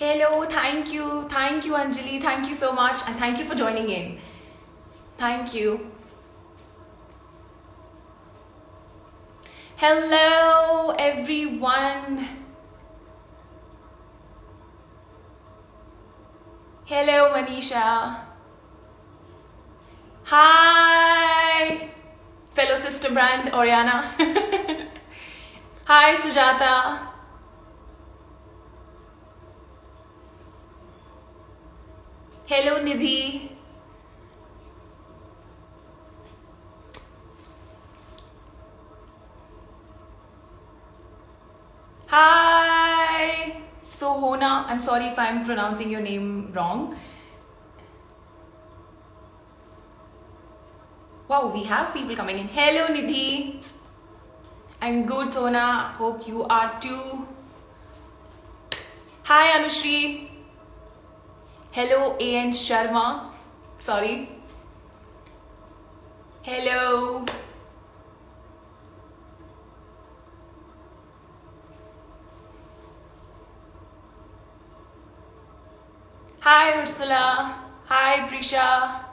Hello, thank you. Thank you, Anjali. Thank you so much. And thank you for joining in. Thank you. Hello, everyone. Hello, Manisha. Hi, fellow sister brand Oriana. Hi, Sujata. Nidhi. Hi, Sohona. I'm sorry if I'm pronouncing your name wrong. Wow, we have people coming in. Hello, Nidhi. I'm good, Sona. Hope you are too. Hi, Anushri. Hello, A.N. Sharma. Sorry. Hello. Hi, Ursula. Hi, Prisha.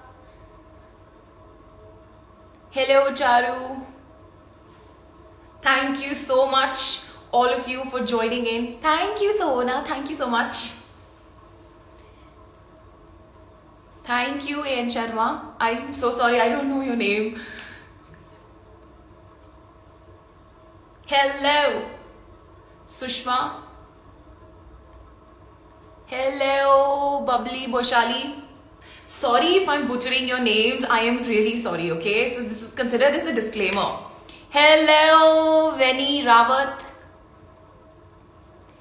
Hello, Charu. Thank you so much, all of you, for joining in. Thank you, Sona. Thank you so much. Thank you, A.N. Sharma. I'm so sorry, I don't know your name. Hello, Sushma. Hello, Bubbly Boshali. Sorry if I'm butchering your names. I am really sorry, okay? So this is consider this a disclaimer. Hello, Veni Rawat.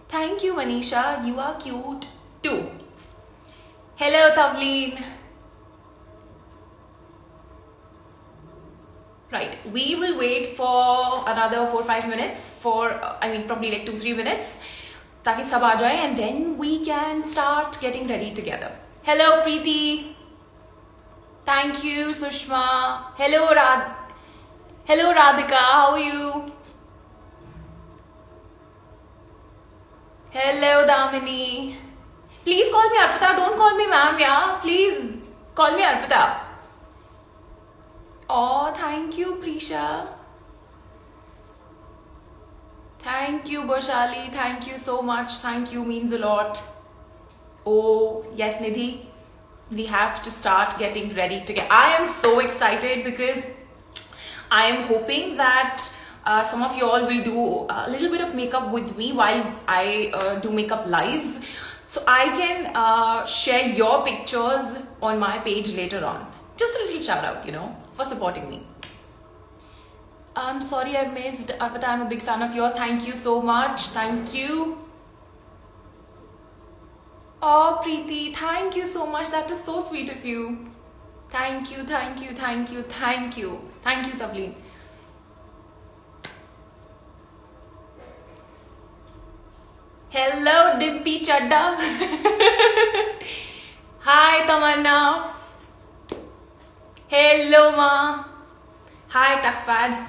Thank you, Manisha. You are cute too. Hello, Tavleen. Right, we will wait for another 4-5 minutes for, I mean, probably like 2-3 minutes. Taki sab and then we can start getting ready together. Hello, Preeti. Thank you, Sushma. Hello, Rad. Hello, Radhika. How are you? Hello, Damini. Please call me Arpita. Don't call me ma'am, yeah? Please call me Arpita. Oh, thank you, Prisha. Thank you, Boshali. Thank you so much. Thank you means a lot. Oh, yes, Nidhi. We have to start getting ready to get. I am so excited because I am hoping that uh, some of you all will do a little bit of makeup with me while I uh, do makeup live. So I can uh, share your pictures on my page later on. Just a little shout out, you know, for supporting me. I'm sorry I missed, uh, but I'm a big fan of yours. Thank you so much. Thank you. Oh, Preeti, thank you so much. That is so sweet of you. Thank you, thank you, thank you, thank you. Thank you, Tavleen. Hello, Dimpy Chadda. Hi, Tamanna. Hello, Ma. Hi, Tuxpad.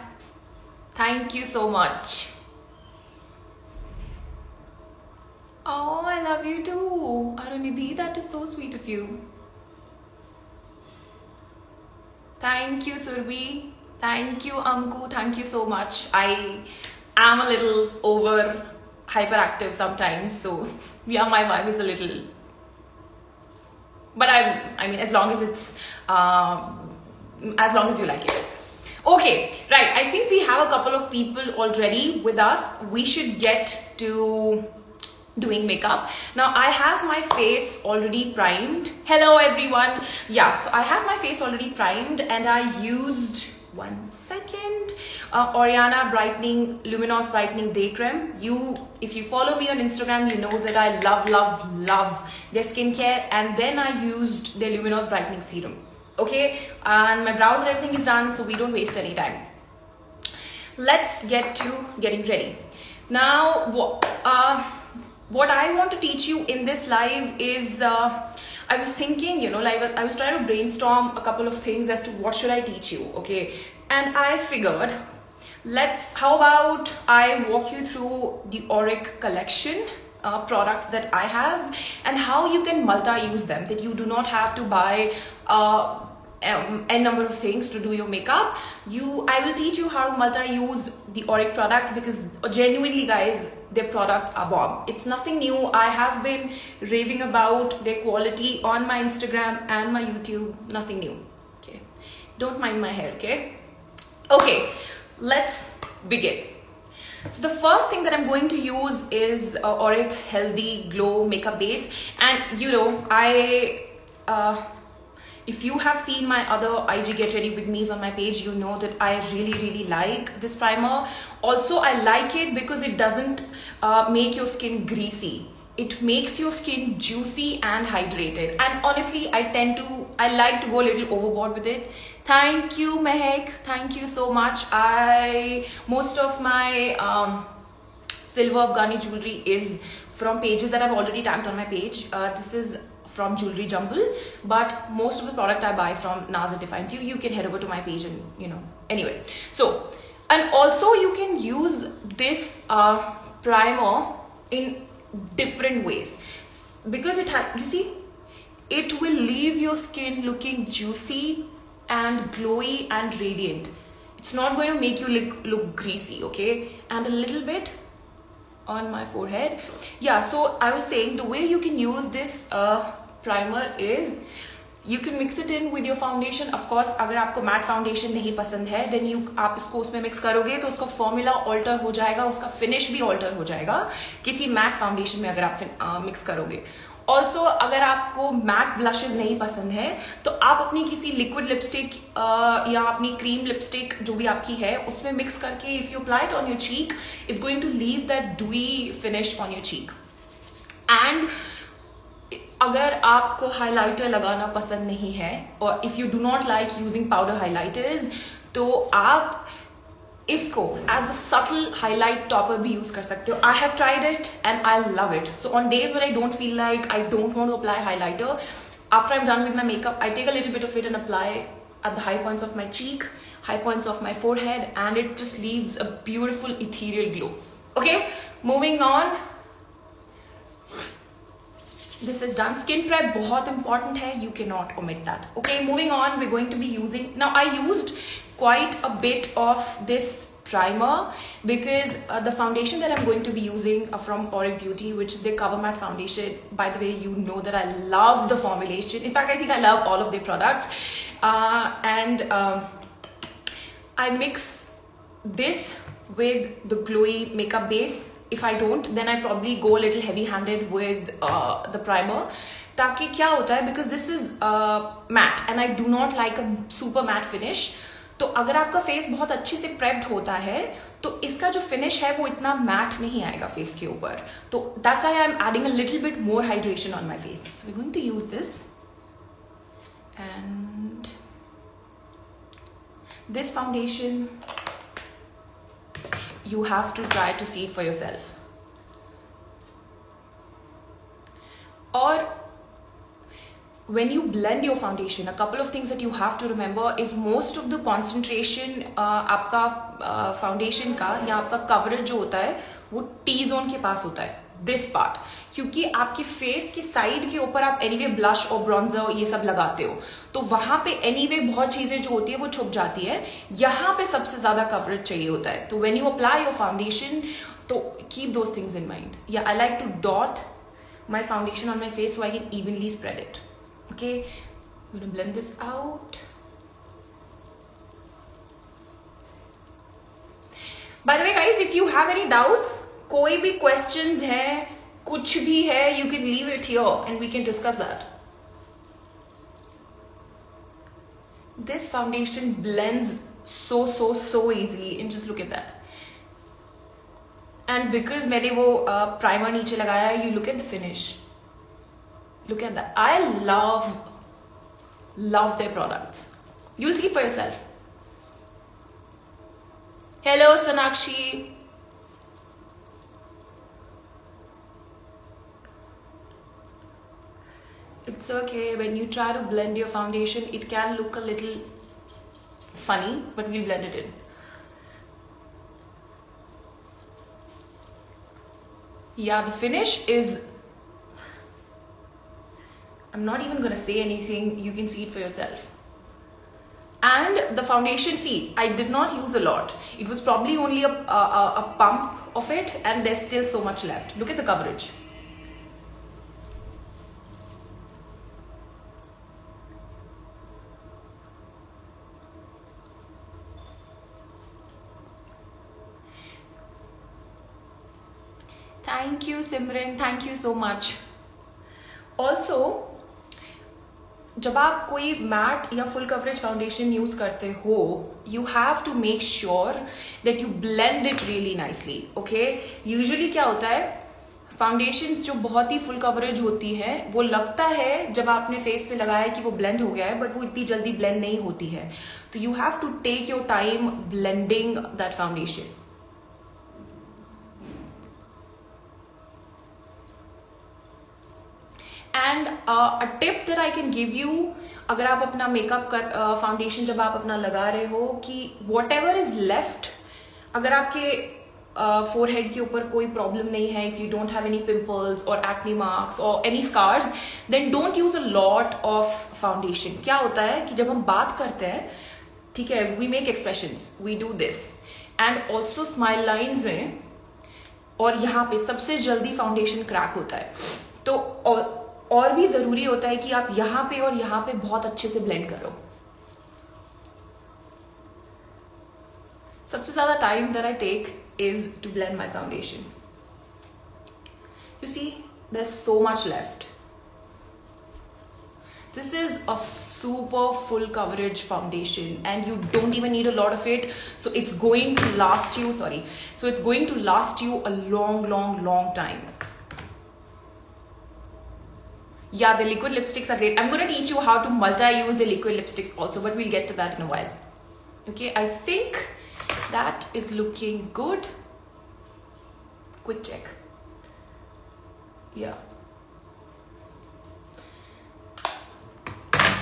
Thank you so much. Oh, I love you too. Arunidhi, that is so sweet of you. Thank you, Surbi. Thank you, Anku. Thank you so much. I am a little over hyperactive sometimes, so yeah, my vibe is a little. But I, I mean, as long as it's, um, as long as you like it. Okay, right. I think we have a couple of people already with us. We should get to doing makeup. Now I have my face already primed. Hello everyone. Yeah, so I have my face already primed and I used one second uh, Oriana brightening luminous brightening day cream. You if you follow me on Instagram you know that I love love love their skincare. And then I used their luminous brightening serum. Okay? And my brows and everything is done so we don't waste any time. Let's get to getting ready. Now what uh, what I want to teach you in this live is uh, I was thinking, you know, like I was trying to brainstorm a couple of things as to what should I teach you, okay? And I figured, let's, how about I walk you through the Auric collection, uh, products that I have and how you can multi-use them. That you do not have to buy uh, um, n number of things to do your makeup. You, I will teach you how to multi-use the Auric products because genuinely, guys, their products are bomb. It's nothing new. I have been raving about their quality on my Instagram and my YouTube. Nothing new. Okay, don't mind my hair. Okay, okay, let's begin. So the first thing that I'm going to use is uh, Auric Healthy Glow Makeup Base. And you know, I, uh, if you have seen my other IG Get Ready With Me's on my page, you know that I really, really like this primer. Also, I like it because it doesn't uh, make your skin greasy it makes your skin juicy and hydrated. And honestly i tend to i like to go a little overboard with it. Thank you mehek. Thank you so much. I most of my um, silver afghani jewelry is from pages that i've already tagged on my page. Uh, this is from jewelry jumble but most of the product i buy from naz defines you you can head over to my page and you know. Anyway so and also you can use this uh, primer in different ways. Because it has you see it will leave your skin looking juicy and glowy and radiant. It's not going to make you look, look greasy okay? And a little bit on my forehead. Yeah so i was saying the way you can use this uh, primer is you can mix it in with your foundation of course अगर आपको matte foundation नहीं पसंद है then you आप इसको उसमें mix करोगे तो उसका फॉर्मूला ऑल्टर हो जाएगा उसका फिनिश भी ऑल्टर हो जाएगा किसी मैट फाउंडेशन में अगर आप मिक्स uh, करोगे। ऑल्सो अगर आपको मैट ब्लशेज नहीं पसंद है तो आप अपनी किसी लिक्विड लिपस्टिक या अपनी क्रीम लिपस्टिक जो भी आपकी है उसमें मिक्स करके if you apply on your cheek it's going to leave that dewy finish on your cheek and अगर आपको हाइलाइटर लगाना पसंद नहीं है और if you do not like using powder highlighters तो आप इसको as a subtle highlight topper भी यूज़ कर सकते हो। I have tried it and I love it so on days when I don't feel like I don't want apply highlighter after I am done with my makeup I take a little bit of it and apply at the high point of my cheek high point of my forehead and it just leaves a beautiful ethereal glow okay moving on this is done. Skin prep bahut important hai you cannot omit that. Okay moving on. We're going to be using now i used quite a bit of this primer because uh, the foundation that I'm going to be using from Auric Beauty which is their cover matte foundation. By the way you know that I love the formulation. In fact I think I love all of their products. Uh, and um, I mix this with the glowy makeup base. If I don't then I probably go little heavy handed with the primer ताकि क्या होता है because this is matte and I do not like a super matte finish तो अगर आपका face बहुत अच्छे से प्रेप्ड होता है तो इसका जो फिनिश है, वो इतना मैट नहीं आएगा फेस के ऊपर. तो that's I I am adding a little bit more hydration on my face so we going to use this and this foundation you have to try to see it for yourself. Or when you blend your foundation, a couple of things that you have to remember is most of the concentration uh, आपका uh, foundation का या आपका coverage जो होता है वो T zone के पास होता है this पार्ट क्योंकि आपके फेस की साइड के ऊपर आप एनीवे ब्लश और ब्रॉन्जर ये सब लगाते हो। तो वहाँ पे एनीवे बहुत चीज़ें जो होती है वो छुप जाती है। यहाँ पे सबसे ज़्यादा कवरेज चाहिए होता है। तो when you apply your foundation तो keep those things in mind या I like to dot my foundation on my face so evenly spread it. Okay, I'm gonna blend this out. By the way, guys, if you have any doubts, कोई भी questions है कुछ भी है you can leave it your and we can discuss that this foundation blend so so so easy in just look it that and because मैंने वो primer नीचे लगाया you look at the finish look at the I love love the product you see for yourself hello Sonakshi it's okay. When you try to blend your foundation it can look a little funny but we'll blend it in. Yeah the finish is i'm not even gonna say anything. You can see it for yourself. And the foundation see i did not use a lot. It was probably only a, a, a pump of it and there's still so much left. Look at the coverage thank you Simran thank you so much also जब आप कोई matte या full coverage foundation use करते हो you have to make sure that you blend it really nicely okay usually क्या होता है? Foundation जो बहुत ही फुल कवरेज होती है, वो लगता है जब आपने फेस पे लगाया कि वो ब्लेंड हो गया है बट वो इतनी जल्दी ब्लेंड नहीं होती है। तो you have to take your time blending that foundation and a tip that I can give you अगर आप अपना मेकअप कर फाउंडेशन uh, जब आप अपना लगा रहे हो कि वॉट एवर इज़ लेफ़्ट अगर आपके फोर uh, हेड के ऊपर कोई प्रॉब्लम नहीं है if you don't have any pimples और एक्नी मार्क्स और any scars then don't use a lot of foundation क्या होता है कि जब हम बात करते हैं ठीक है we make expression we do this and also smile lines में और यहाँ पे सबसे जल्दी फाउंडेशन क्रैक होता है. तो और भी ज़रूरी होता है कि आप यहाँ पे और यहाँ पे बहुत अच्छे से ब्लेंड करो सबसे ज़्यादा time that I take is to blend my foundation you see there so much left this is a super full coverage foundation and you don't even need a lot of it so it's going to last you sorry so it's going to last you a long long long time yeah, the liquid lipsticks are great. I'm going to teach you how to multi-use the liquid lipsticks also, but we'll get to that in a while. Okay, I think that is looking good. Quick check. Yeah.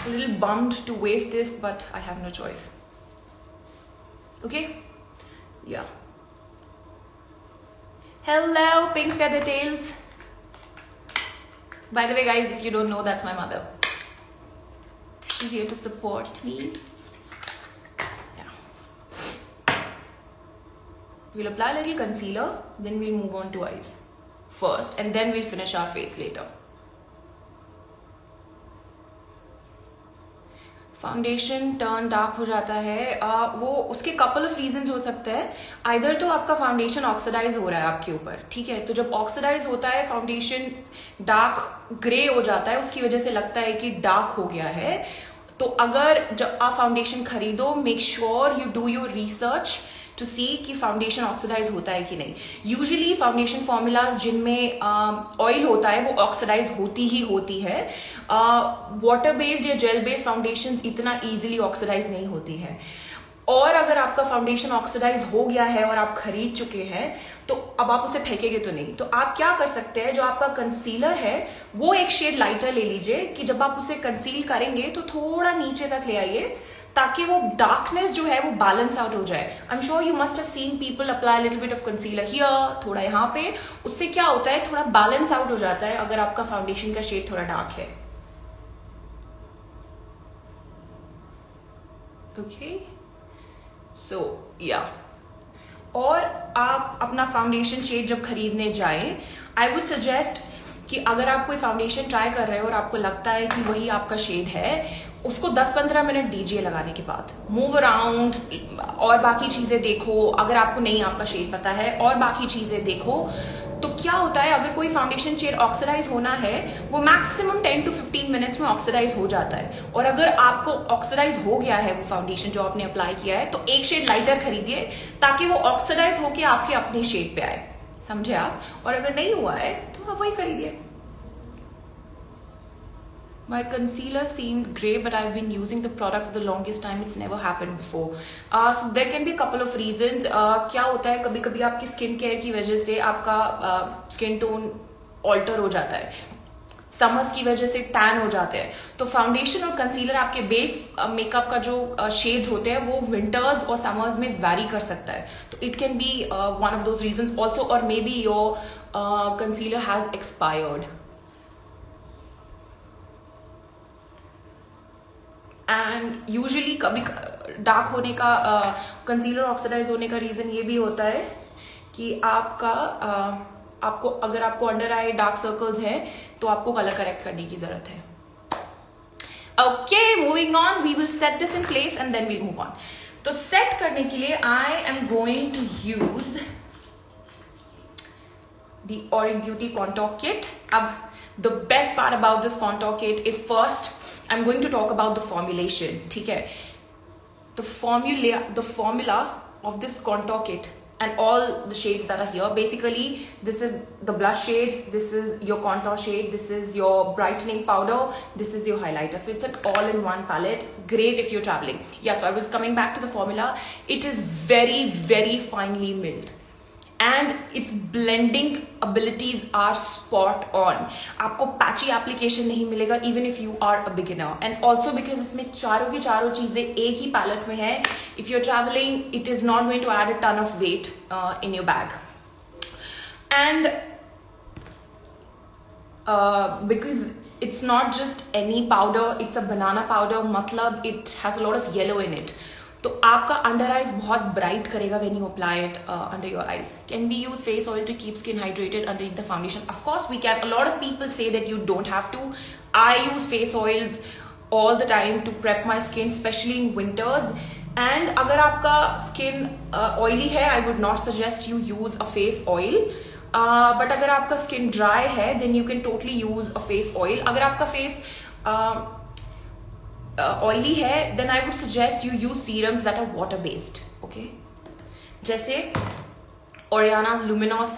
A little bummed to waste this, but I have no choice. Okay? Yeah. Hello, pink feather tails. By the way, guys, if you don't know, that's my mother. She's here to support me. Yeah. We'll apply a little concealer, then we'll move on to eyes first, and then we'll finish our face later. Foundation turn dark हो जाता है आ, वो उसके couple of reason हो सकते हैं। Either तो आपका फाउंडेशन ऑक्सीडाइज हो रहा है आपके ऊपर ठीक है? तो जब ऑक्सीडाइज होता है फाउंडेशन डार्क ग्रे हो जाता है उसकी वजह से लगता है कि डार्क हो गया है। तो अगर जब आप फाउंडेशन खरीदो make sure you do your research to see कि फाउंडेशन ऑक्सीडाइज होता है कि नहीं। यूजली फाउंडेशन फॉर्मूलाज जिनमें ऑयल uh, होता है वो ऑक्सीडाइज होती ही होती है। वाटर बेस्ड या जेल बेस्ड फाउंडेशन इतना इजीली ऑक्सीडाइज नहीं होती है। और अगर आपका फाउंडेशन ऑक्सीडाइज हो गया है और आप खरीद चुके हैं तो अब आप उसे फेंकेंगे तो नहीं। तो आप क्या कर सकते हैं जो आपका कंसीलर है वो एक शेड लाइटर ले लीजिए कि जब आप उसे कंसील करेंगे तो थोड़ा नीचे तक ले आइए। ताकि वो डार्कनेस जो है वो बैलेंस आउट हो जाए। I am sure you must have seen people apply little bit of concealer here थोड़ा यहाँ पे। उससे क्या होता है, थोड़ा बैलेंस आउट हो जाता है अगर आपका फाउंडेशन का शेड थोड़ा डार्क है। ओके सो या और आप अपना फाउंडेशन शेड जब खरीदने जाए आई वुड सजेस्ट कि अगर आप कोई फाउंडेशन ट्राई कर रहे हो और आपको लगता है कि वही आपका शेड है उसको 10-15 मिनट दीजिए लगाने के बाद। मूव अराउंड और बाकी चीज़ें देखो, अगर आपको नहीं, आपका शेड पता है, और बाकी चीज़ें देखो तो क्या होता है, अगर कोई फाउंडेशन शेड ऑक्सीडाइज होना है, वो मैक्सिमम 10 टू 15 मिनट्स में ऑक्सीडाइज हो जाता है। और अगर आपको ऑक्सीडाइज हो गया है वो फाउंडेशन जो आपने अप्लाई किया है तो एक शेड लाइटर खरीदिए, ताकि वो ऑक्सीडाइज होके आपके अपने शेड पे आए। समझे आप? और अगर नहीं हुआ है तो आप वही खरीदिए। My concealer seemed grey, but I've been using the product for the longest time. It's never happened before. Uh, so there can be a couple of reasons. Uh, क्या होता है कभी कभी आपकी स्किन केयर की वजह से आपका स्किन uh, टोन ऑल्टर हो जाता है समर्स की वजह से टैन हो जाते हैं तो फाउंडेशन और कंसीलर आपके बेस मेकअप का जो शेड्स होते हैं वो विंटर्स और समर्स में वैरी कर सकता है तो it can be one of those reason also और may be your concealer has expired and usually कभी डार्क होने का कंसीलर uh, ऑक्सीडाइज होने का रीजन ये भी होता है कि आपका uh, आपको अगर आपको अंडर आई डार्क सर्कल्स हैं तो आपको कलर करेक्ट करने की ज़रूरत है। Okay moving on we will set this in place and then we move on तो सेट करने के लिए I am going to use Beauty Contour Kit. अब best part about this contour kit is first I'm going to talk about the formulation. ठीक है The formula the formula of this contour kit and all the shades that are here basically this is the blush shade this is your contour shade this is your brightening powder this is your highlighter so it's an all-in-one palette great if you're traveling yeah so i was coming back to the formula it is very very finely milled And it's blending abilities are spot on आपको patchy application नहीं मिलेगा even if you are a beginner and also because इसमें चारों की चारों चीज़ें एक ही palette में है if you are travelling it is not going to add a ton of weight in your bag and because not just any powder, it's a banana powder, matlab, it has a lot of yellow in it. तो आपका under eyes बहुत bright करेगा when you apply it under your eyes can we use face oil to keep skin hydrated under the foundation of course we can a lot of people say that you don't have to I use face oils all the time to prep my skin especially in winters and अगर आपका skin oily uh, है I would not suggest you use a face oil but अगर आपका skin dry है then you can totally use a face oil अगर आपका face oily है then I would suggest you use serums that are water based okay जैसे ओरियानाज luminous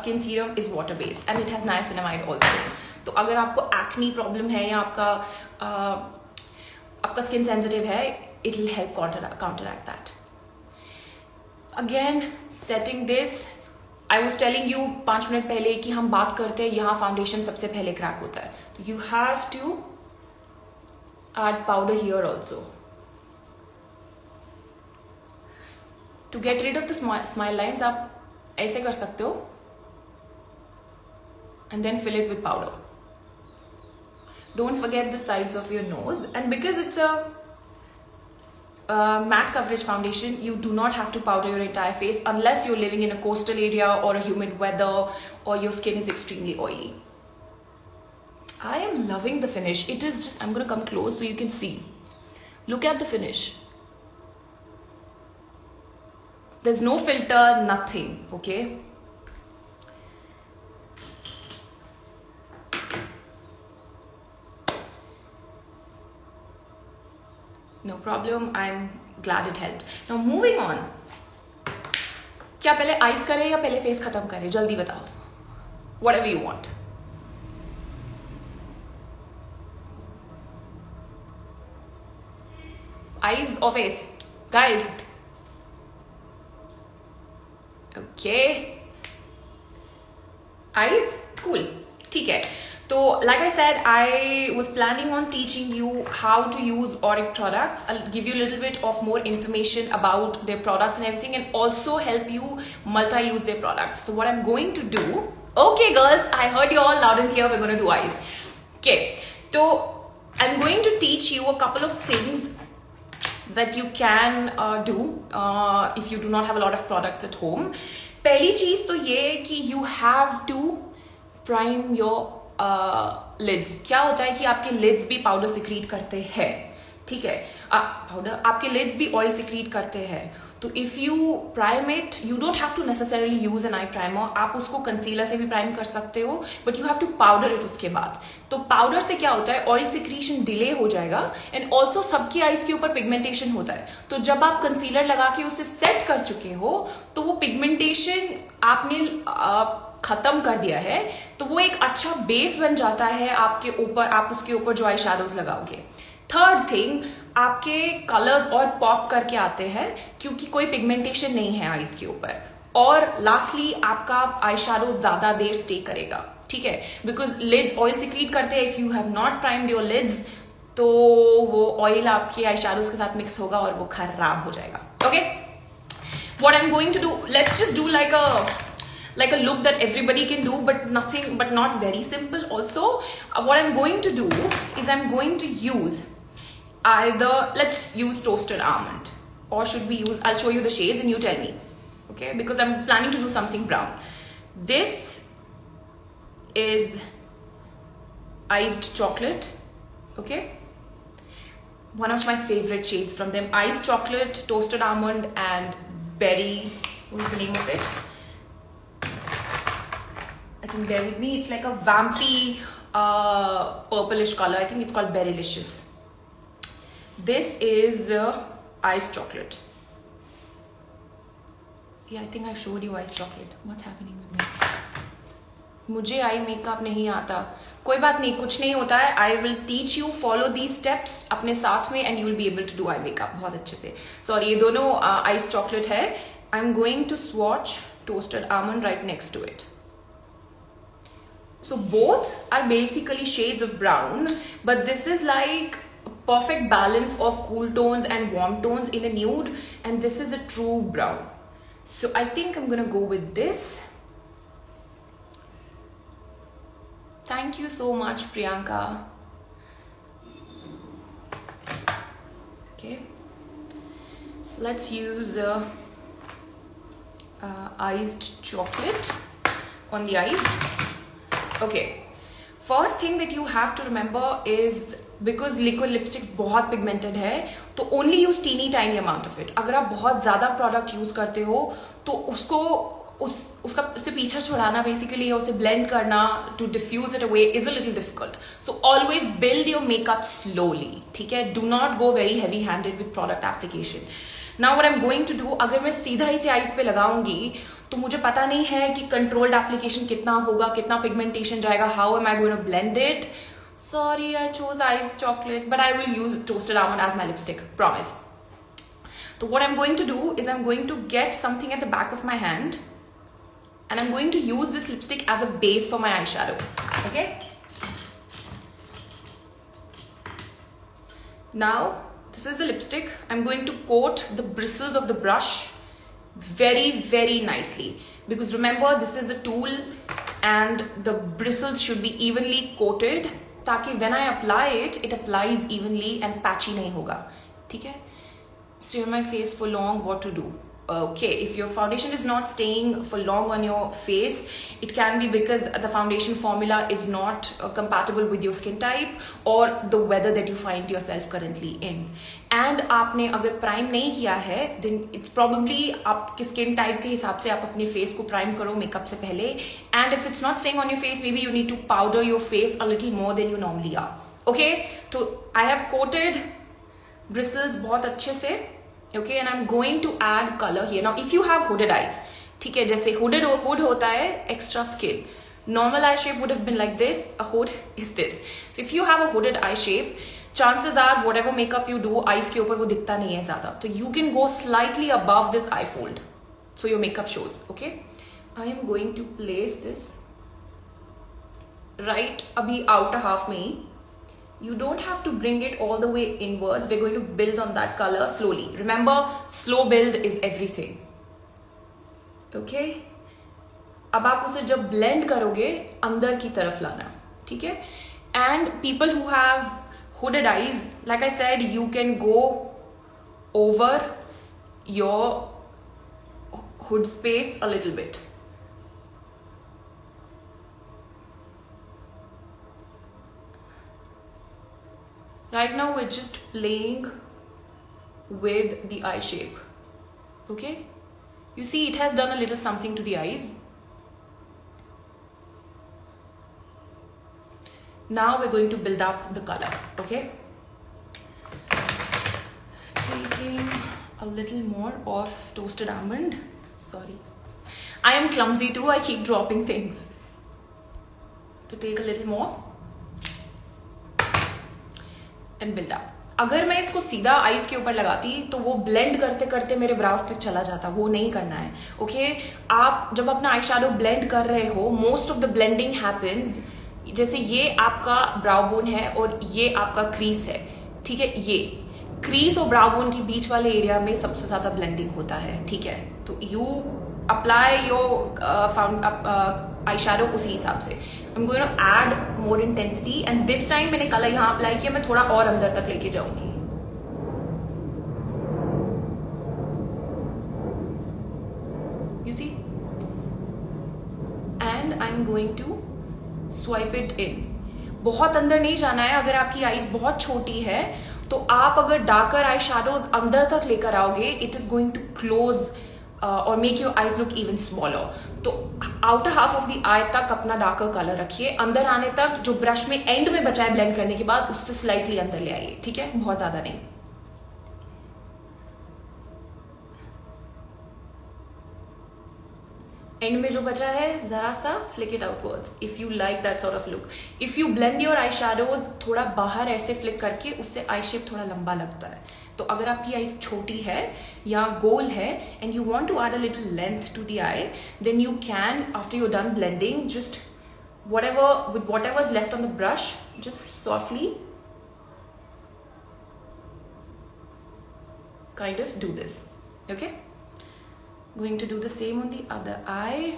skin serum is water based and it has niacinamide also तो अगर आपको acne problem है या आपका uh, आपका स्किन सेंसिटिव है it will help counteract that again setting this I was telling you पाँच मिनट पहले कि हम बात करते हैं यहाँ फाउंडेशन सबसे पहले क्रैक होता है। तो you have to add powder here also. To get rid of the smile lines आप ऐसे कर सकते हो and then fill it with powder. Don't forget the sides of your nose and because it's a uh, matte coverage foundation you do not have to powder your entire face unless you're living in a coastal area or a humid weather or your skin is extremely oily I am loving the finish. It is just, I'm going to come close so you can see. Look at the finish. There's no filter, nothing, okay? No problem. I'm glad it helped. Now moving on. क्या पहले ice करें या पहले face खत्म करें जल्दी बताओ whatever you want eyes or face guys okay eyes cool ठीक है so like I said I was planning on teaching you how to use Auric products I'll give you a little bit of more information about their products and everything and also help you multi-use their products so what I'm going to do okay girls I heard you all loud and clear we're going to do eyes okay so I'm going to teach you a couple of things that you can uh, do uh, if you do not have a lot of products at home. पहली चीज़ तो ये कि you have to prime your lids क्या होता है कि आपके leads भी पाउडर सिक्रीट करते हैं ठीक है? पाउडर आपके लिड्स भी ऑयल सिक्रीट करते हैं। तो if you prime it you don't have to necessarily use an eye primer आप उसको कंसीलर से भी प्राइम कर सकते हो but you have to powder it उसके बाद. तो पाउडर से क्या होता है? ऑयल सिक्रीशन डिले हो जाएगा एंड ऑल्सो सबकी आईज के ऊपर पिगमेंटेशन होता है. तो जब आप कंसीलर लगा के उसे सेट कर चुके हो तो वो पिगमेंटेशन आपने, आप खत्म कर दिया है तो वो एक अच्छा बेस बन जाता है आपके ऊपर, आप उसके ऊपर जो आई शेडोज लगाओगे. थर्ड थिंग आपके कलर्स और पॉप करके आते हैं क्योंकि कोई पिगमेंटेशन नहीं है आईज के ऊपर। और लास्टली आपका आई शारो ज़्यादा देर स्टे करेगा ठीक है? बिकॉज़ लिड्स ऑयल सिक्रीट करते हैं if you have not primed your lids तो वो ऑयल आपके आई के साथ मिक्स होगा और वो खराब हो जाएगा okay what i'm going to do let's just do like a like a look that everybody can do but nothing but not very simple also. Uh, what i'm going to do is i'm going to use either let's use toasted almond. Or should we use i'll show you the shades and you tell me. Okay? Because i'm planning to do something brown. This is iced chocolate. Okay? One of my favorite shades from them. Iced chocolate toasted almond and berry. What's the name of it? I think bear with me. It's like a vampy uh, purplish color. I think it's called berrylicious this is uh, the ice chocolate. Yeah, i think i showed you ice chocolate. What's happening with me? मुझे eye makeup नहीं आता। कोई बात नहीं, कुछ नहीं होता है। I will teach you follow these steps अपने साथ में and you will be able to do eye makeup बहुत अच्छे से। सॉरी ये दोनों uh, आइस चॉकलेट है। I am going to swatch toasted almond right next to it so both are basically shades of brown but this is like perfect balance of cool tones and warm tones in a nude, and this is a true brown. So I think I'm gonna go with this. Thank you so much, Priyanka. Okay, let's use uh, uh, iced chocolate on the ice. Okay, first thing that you have to remember is because liquid lipsticks बहुत pigmented है तो only use teeny tiny amount of it अगर आप बहुत ज़्यादा product use करते हो तो उसको उस, उसका, उससे पीछा छुड़ाना बेसिकली उसे ब्लेंड करना to diffuse it away is a little difficult so always build your makeup slowly ठीक है? Do not go very heavy handed with product application now what am going to do अगर मैं सीधा ही से eyes पे लगाऊँगी तो मुझे पता नहीं है कि कंट्रोल्ड एप्लीकेशन कितना होगा, कितना पिगमेंटेशन जाएगा how am I going blend it sorry i chose ice chocolate but i will use toasted almond as my lipstick promise. So what i'm going to do is i'm going to get something at the back of my hand and I'm going to use this lipstick as a base for my eyeshadow okay? Now this is the lipstick. I'm going to coat the bristles of the brush very very nicely. Because remember this is a tool and the bristles should be evenly coated ताकि when I apply it it applies evenly and patchy नहीं होगा। ठीक है? Stare my face for long what to do okay if your foundation is not staying for long on your face it can be because the foundation formula is not uh, compatible with your skin type or the weather that you find yourself currently in and आपने अगर prime नहीं किया है then it's probably आपके skin type के हिसाब से आप अपने face को प्राइम करो मेकअप से पहले and if it's not staying on your face maybe you need to powder your face a little more than you normally are okay so I have coated bristles बहुत अच्छे से okay and i'm going to add color here now if you have hooded eyes ठीक है जैसे hooded hood होता है extra skin normal eye shape would have been like this a hood is this so if you have a hooded eye shape chances are whatever makeup you do eyes के ऊपर वो दिखता नहीं है ज़्यादा तो you can go slightly above this eye fold so your makeup shows okay I am going to place this right अभी outer half में ही you don't have to bring it all the way inwards we're going to build on that color slowly remember slow build is everything okay अब आप उसे जब blend करोगे अंदर की तरफ लाना ठीक है and people who have hooded eyes like I said you can go over your hood space a little bit right now we're just playing with the eye shape. Okay? You see it has done a little something to the eyes. Now we're going to build up the color. Okay? Taking a little more of toasted almond. Sorry. I am clumsy too. I keep dropping things. To take a little more and build up. अगर मैं इसको सीधा eyes के ऊपर लगाती तो वो blend करते करते मेरे ब्राउज तक चला जाता। वो नहीं करना है। Okay okay? आप जब अपना आई शेडो ब्लेंड कर रहे हो most of the blending happens जैसे ये आपका ब्राउ बोन है और ये आपका क्रीज है। ठीक है? ये। क्रीज और ब्राउ बोन के बीच वाले एरिया में सबसे ज़्यादा ब्लेंडिंग होता है। ठीक है? तो you apply your eye shadow उसी हिसाब से। I'm going to add more intensity and this time मैंने कलर यहाँ अप्लाई किया, मैं थोड़ा और अंदर तक लेके जाऊँगी। You see? And I'm going to swipe it in. बहुत अंदर नहीं जाना है, अगर आपकी आईज बहुत छोटी है तो आप अगर डार्कर आई शेडोज अंदर तक लेकर आओगे it is going to close और make your eyes look even smaller तो outer half of the eye तक अपना डार्कर कलर रखिए। अंदर आने तक जो ब्रश में एंड में बचाए ब्लेंड करने के बाद, उससे स्लाइटली अंदर ले आइए, ठीक है? बहुत ज़्यादा नहीं। एंड में जो बचा है, जरा सा flick it outwards if you like that sort of look if you blend your eye shadows थोड़ा बाहर ऐसे फ्लिक करके, उससे आई शेप थोड़ा लंबा लगता है। तो अगर आपकी आई छोटी है या गोल है and you want to are a little length to the eye then you can after you done blending just whatever with whatever left on the brush just softly kind of do this okay going to do the same on the other eye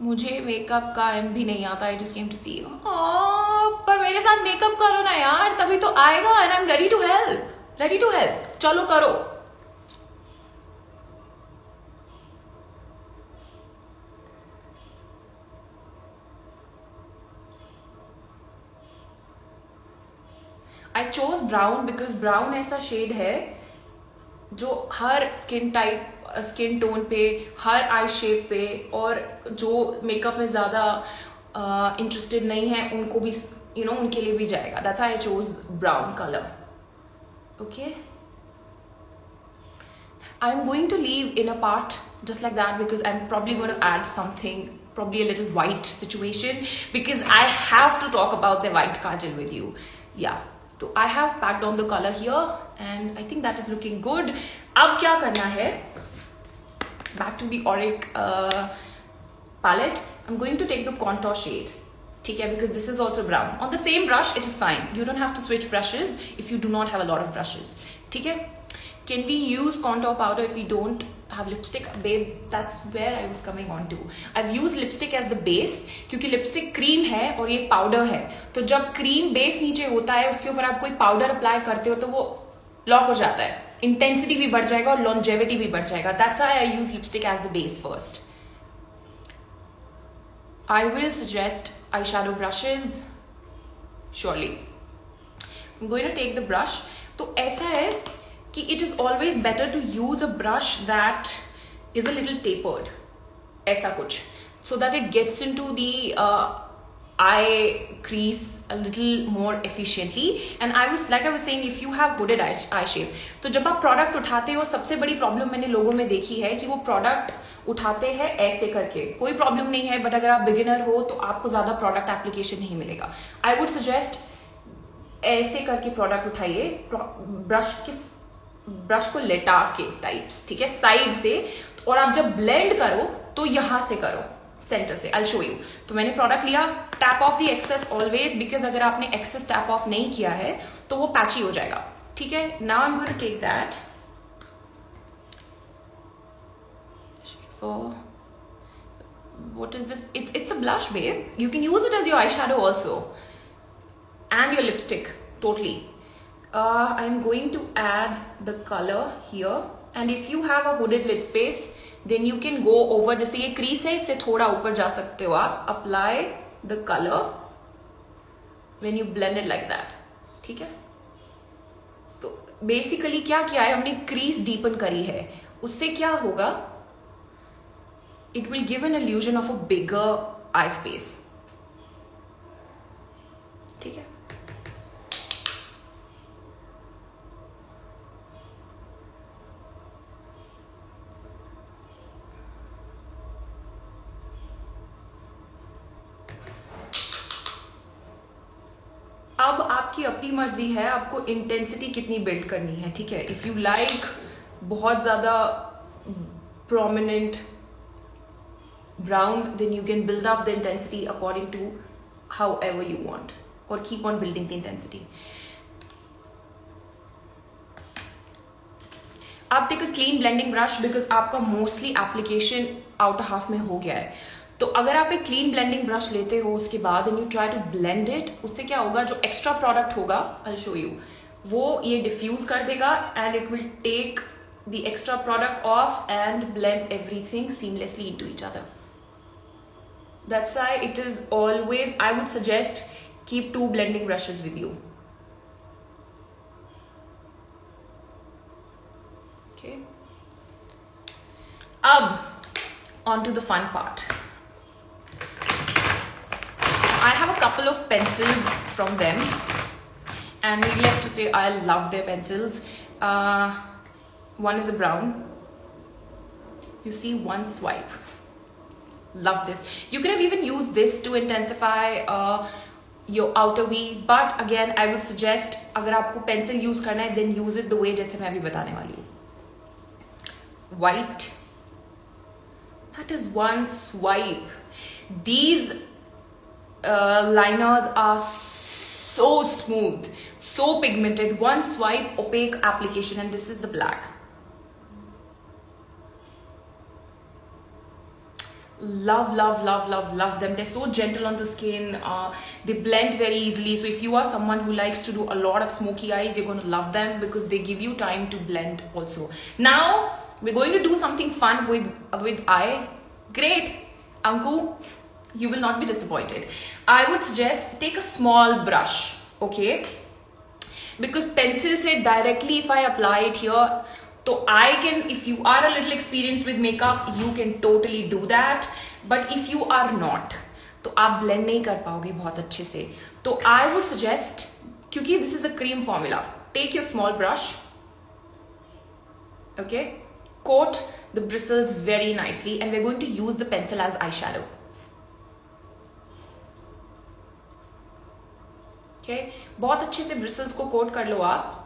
मुझे makeup का M भी नहीं आता I just came to see पर मेरे साथ makeup करो ना यार, तभी तो आएगा and I am ready to help ready to help चलो करो। I chose brown because brown ऐसा शेड है जो हर स्किन टाइप स्किन टोन पे हर आई शेप पे और जो मेकअप में ज़्यादा इंटरेस्टेड uh, नहीं है उनको भी यू you नो know, उनके लिए भी जाएगा। That's I chose brown colour okay I am going to leave in a part just like that because I am probably going to something probably a little white situation because I have to talk about the white kajal with you या तो I have packed on the colour here and I think that is looking good अब क्या करना है? Back to the और palette I am going to take the contour shade ठीक है? Because this is also brown on the same brush it is fine you don't have to switch brushes if you do not have a lot of brushes ठीक है? Can we use contour powder if you don't have lipstick babe that's where I was coming on to I use lipstick as the base क्योंकि lipstick cream है और ये powder है। तो जब cream base नीचे होता है, उसके ऊपर आप कोई पाउडर अप्लाई करते हो तो वो लॉक हो जाता है। इंटेंसिटी भी बढ़ जाएगा और लॉन्जेविटी भी बढ़ जाएगा। That's I I use lipstick as the base first I will suggest eye shadow brushes surely going no take the brush तो ऐसा है कि it is always better to use a brush that is a little tapered ऐसा कुछ। So that it gets in to the eye crease a little more efficiently. And I was like I was saying if you have hooded eye, eye shape तो जब आप product उठाते हो सबसे बड़ी problem मैंने लोगों में देखी है कि वो प्रोडक्ट उठाते हैं ऐसे करके। कोई प्रॉब्लम नहीं है बट अगर आप बिगिनर हो तो आपको ज़्यादा प्रोडक्ट एप्लीकेशन नहीं मिलेगा। आई वुड सजेस्ट ऐसे करके प्रोडक्ट उठाइए। ब्रश किस ब्रश को लेटा के टाइप्स ठीक है? साइड से। और आप जब ब्लेंड करो तो यहाँ से करो। सेंटर से अल्शो यू तो मैंने प्रोडक्ट लिया tap off the excess always because अगर आपने एक्सेस टैप ऑफ़ नहीं किया है तो वो पैची हो जाएगा। ठीक है? Now am going to take that what is this it's it's a blush babe you can use it as your eye shadow also and your lipstick totally I am going to add the colour here and if you have a hooded lid space then you can go over जैसे ये crease है, इससे थोड़ा ऊपर जा सकते हो आप। Apply the colour when you blended like that ठीक है? तो बेसिकली क्या किया है? हमने क्रीज डीपन करी है। उससे क्या होगा? It will give an illusion of a bigger eye space ठीक है आपकी अपनी मर्ज़ी है, आपको इंटेंसिटी कितनी बिल्ड करनी है, ठीक है? इफ़ यू लाइक बहुत ज़्यादा prominent brown then you can build up the intensity according to however you want और keep on building the intensity आप take a clean blending brush because आपका मोस्टली एप्लीकेशन आउट हाफ़ में हो गया है। तो अगर आप एक क्लीन ब्लेंडिंग ब्रश लेते हो उसके बाद and you try to blend it उससे क्या होगा, जो एक्स्ट्रा प्रोडक्ट होगा आई शो यू वो ये डिफ्यूज कर देगा and it will take the extra product off and blend everything seamlessly into each other that's why it is always, i would suggest keep two blending brushes with you. Okay. Um on to the fun part. couple of pencils from them and needless to say i love their pencils uh, one is a brown you see one swipe love this you could have even used this to intensify uh, your outer V but again I would suggest अगर आपको pencil use करना है then use it the way जैसे मैं अभी बताने वाली हूँ white that is one swipe these uh, liners are so smooth so pigmented. One swipe opaque application and this is the black. Love love love love love them. They're so gentle on the skin. Uh, they blend very easily. So if you are someone who likes to do a lot of smoky eyes you're going to love them because they give you time to blend also. Now we're going to do something fun with with eye. Great. Anku you will not be disappointed i would suggest take a small brush okay because pencil say directly if i apply it here so I can, if you are a little experienced with makeup, you can totally do that. But if you are not, तो आप blend नहीं कर पाओगे बहुत अच्छे से तो I would suggest क्योंकि this is a cream formula take your small brush okay coat the bristles very nicely and we're going to use the pencil as eyeshadow Okay बहुत अच्छे से bristles को coat कर लो आप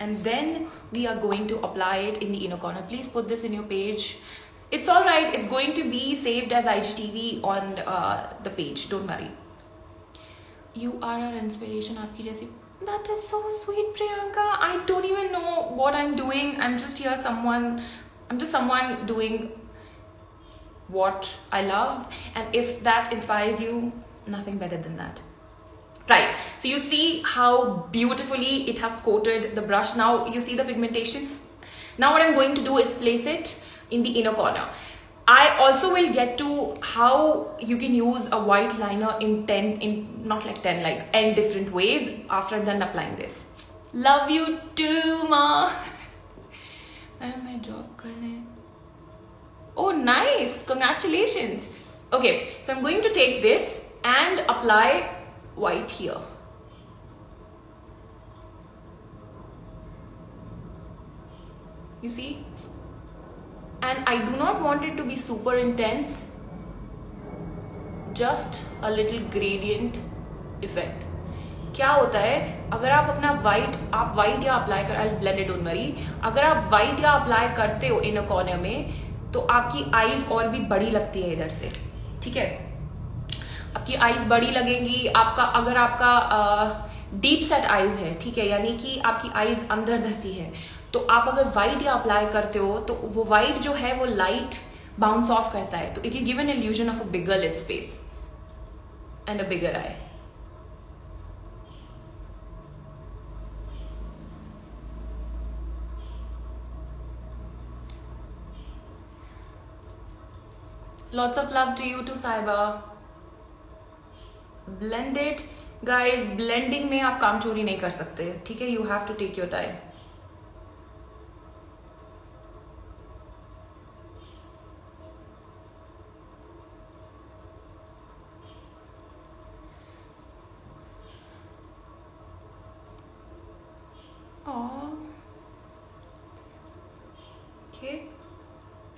and then we are going to apply it in the inner corner please put this in your page it's all right it's going to be saved as igtv on uh, the page don't worry you are our inspiration aapki jaisi that is so sweet priyanka i don't even know what i'm doing i'm just here someone i'm just someone doing what i love and if that inspires you nothing better than that Right, so you see how beautifully it has coated the brush. Now you see the pigmentation. Now what I'm going to do is place it in the inner corner. I also will get to how you can use a white liner in 10, in not like 10, like n different ways after I'm done applying this. Love you too, ma. My job. Oh, nice. Congratulations. Okay, so I'm going to take this and apply white here. You see? And I do not want it to be super intense. Just a little gradient effect. क्या होता है अगर आप अपना white आप white या apply कर blended on मरी अगर आप वाइट या अप्लाई करते हो इन कॉर्नर में तो आपकी आईज और भी बड़ी लगती है इधर से ठीक है आपकी आईज बड़ी लगेंगी आपका अगर आपका डीप सेट आईज है ठीक है? यानी कि आपकी आईज अंदर धसी है। तो आप अगर वाइट या अप्लाई करते हो तो वो वाइट जो है वो लाइट बाउंस ऑफ़ करता है। तो it will give an illusion of a bigger lid space and a bigger eye Lots of love to you too, Saiba. Blended guys blending में आप काम चोरी नहीं कर सकते। ठीक है? You have to take your time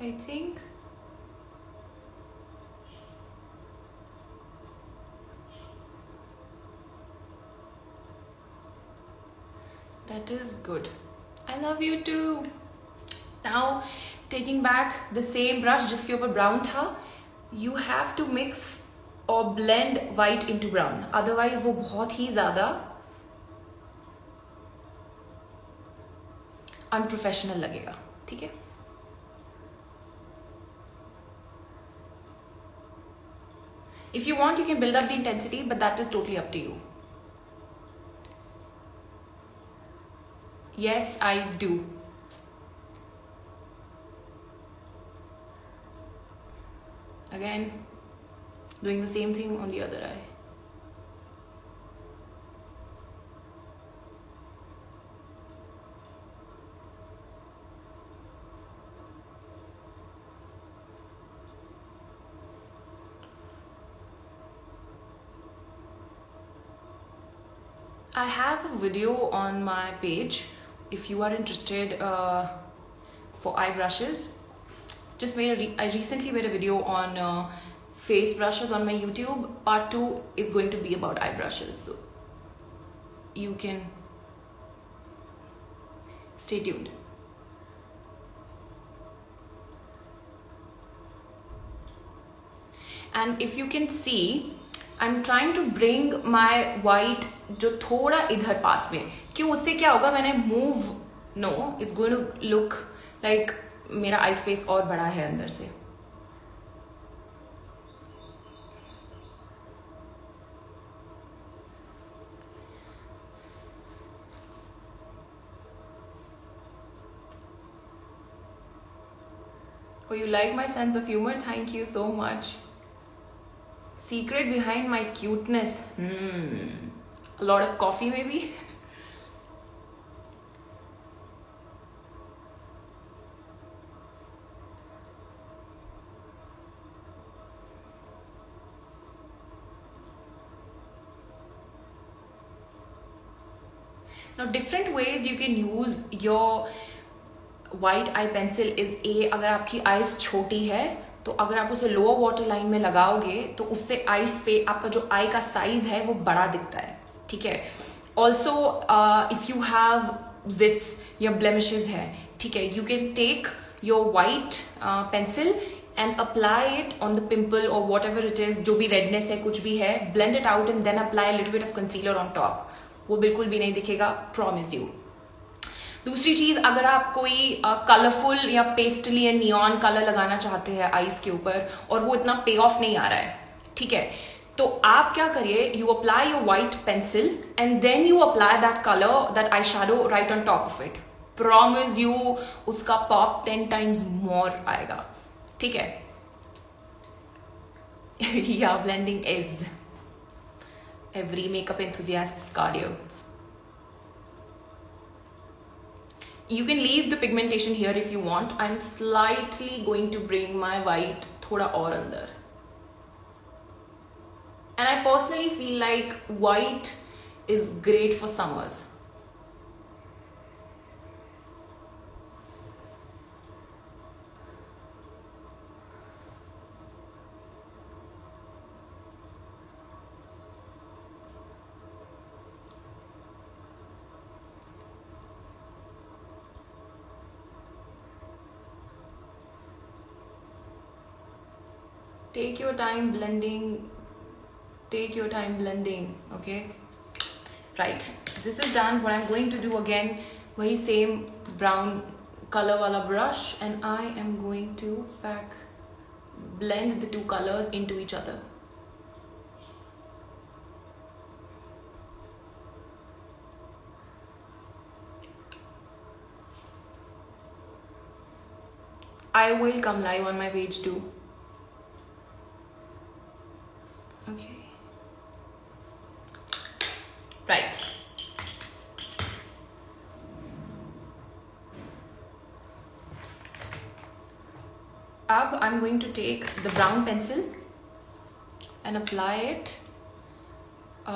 I think that is good i love you too now taking back the same brush जिसके ऊपर brown था you have to mix or blend white into brown otherwise वो बहुत ही ज़्यादा unprofessional लगेगा ठीक है If you want, you can build up the intensity, but that is totally up to you. Yes, I do. Again, doing the same thing on the other eye. I have a video on my page if you are interested uh, for eye brushes. Just made a re- I recently made a video on uh, face brushes on my YouTube. Part two is going to be about eye brushes, so you can stay tuned. And if you can see, I am trying to bring my white जो थोड़ा इधर पास में क्यों उससे क्या होगा मैंने move no it's going to look like मेरा आई स्पेस और बड़ा है अंदर से Oh, you like my sense of humor? Thank you so much. Secret behind my cuteness. Hmm. A lot of coffee, maybe? now different ways you can use your white eye pencil is a अगर आपकी eyes छोटी है तो अगर आप उसे lower water line में लगाओगे तो उससे आईज पे आपका जो आई का साइज़ है, वो बड़ा दिखता है। ठीक है? Also if you have zits या ब्लेमिशेज है, ठीक है? You can take your white pencil and apply it on the pimple और वॉट एवर इट इज़ जो भी रेडनेस है, कुछ भी है blend it out and then apply little bit of concealer on top वो बिल्कुल भी नहीं दिखेगा प्रॉमिस यू दूसरी चीज़, अगर आप कोई कलरफुल या पेस्टली या नियॉन कलर लगाना चाहते हैं आईज के ऊपर, और वो इतना पे ऑफ़ नहीं आ रहा है, ठीक है? तो आप क्या करिए you apply your white pencil and then you apply that colour that eye shadow right on top of it promise you उसका पॉप टेन टाइम्स मोर आएगा, ठीक है? या blending is every makeup enthusiast's cardio. You can leave the pigmentation here if you want. I'm slightly going to bring my white thoda aur andar. And I personally feel like white is great for summers. Take your time blending. Take your time blending okay? Right. This is done. What i'm going to do again wahi same brown color wala brush and i am going to back blend the two colors into each other. I will come live on my page too. right. अब I am going to take the brown pencil and apply it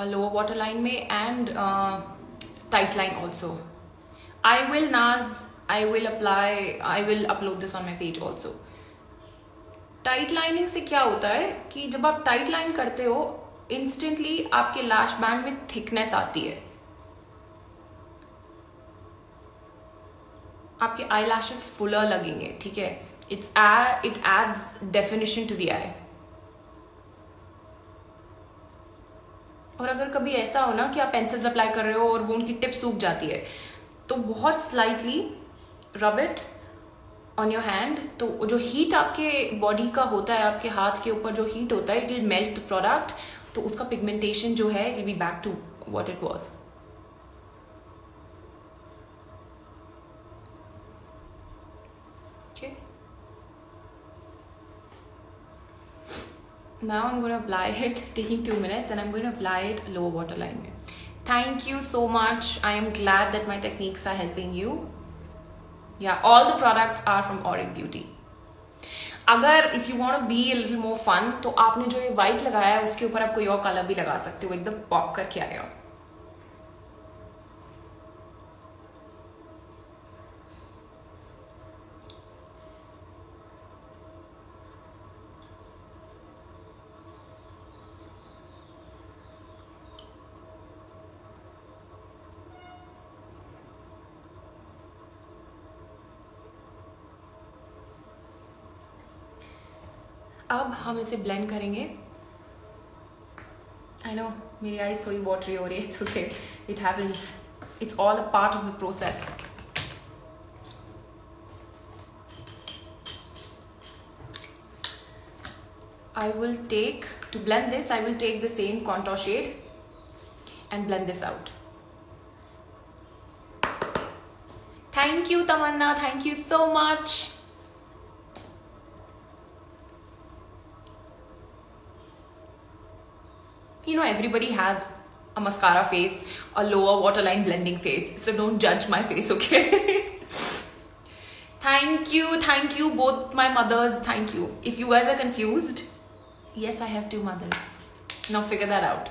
lower water line में and tight line also I will नाज I will apply I will upload this on my page also tight lining से क्या होता है कि जब आप tight line करते हो इंस्टेंटली आपके लैश बैंड में थिकनेस आती है। आपके आई लैशेस फुलर लगेंगे, ठीक है? It's it adds definition to the eye और अगर कभी ऐसा हो ना कि आप पेंसिल्स अप्लाई कर रहे हो और वो उनकी टिप सूख जाती है तो बहुत slightly rub it on your hand तो जो हीट आपके बॉडी का होता है, आपके हाथ के ऊपर जो हीट होता है इट विल मेल्ट प्रोडक्ट तो उसका पिगमेंटेशन जो है it will be back to what it was now I'm going to apply it taking two minutes and I'm going to apply it lower waterline mein. Thank you so much. I am glad that my techniques are helping you. Yeah, all the products are from Auric Beauty. अगर if you want be a little more fun तो आपने जो ये white लगाया है, उसके ऊपर आप कोई और कलर भी लगा सकते हो, एकदम पॉप करके आएगा अब हम इसे ब्लेंड करेंगे आई नो मेरी आईज थोड़ी वाटरी हो रही है it happens it's all a part of the process I will take, to blend this, I will take the same contour shade and blend this out. Thank you, Tamanna. Thank you so much. you know everybody has a mascara face a lower waterline blending face so don't judge my face okay thank you thank you both my mothers thank you if you guys are confused yes i have two mothers now figure that out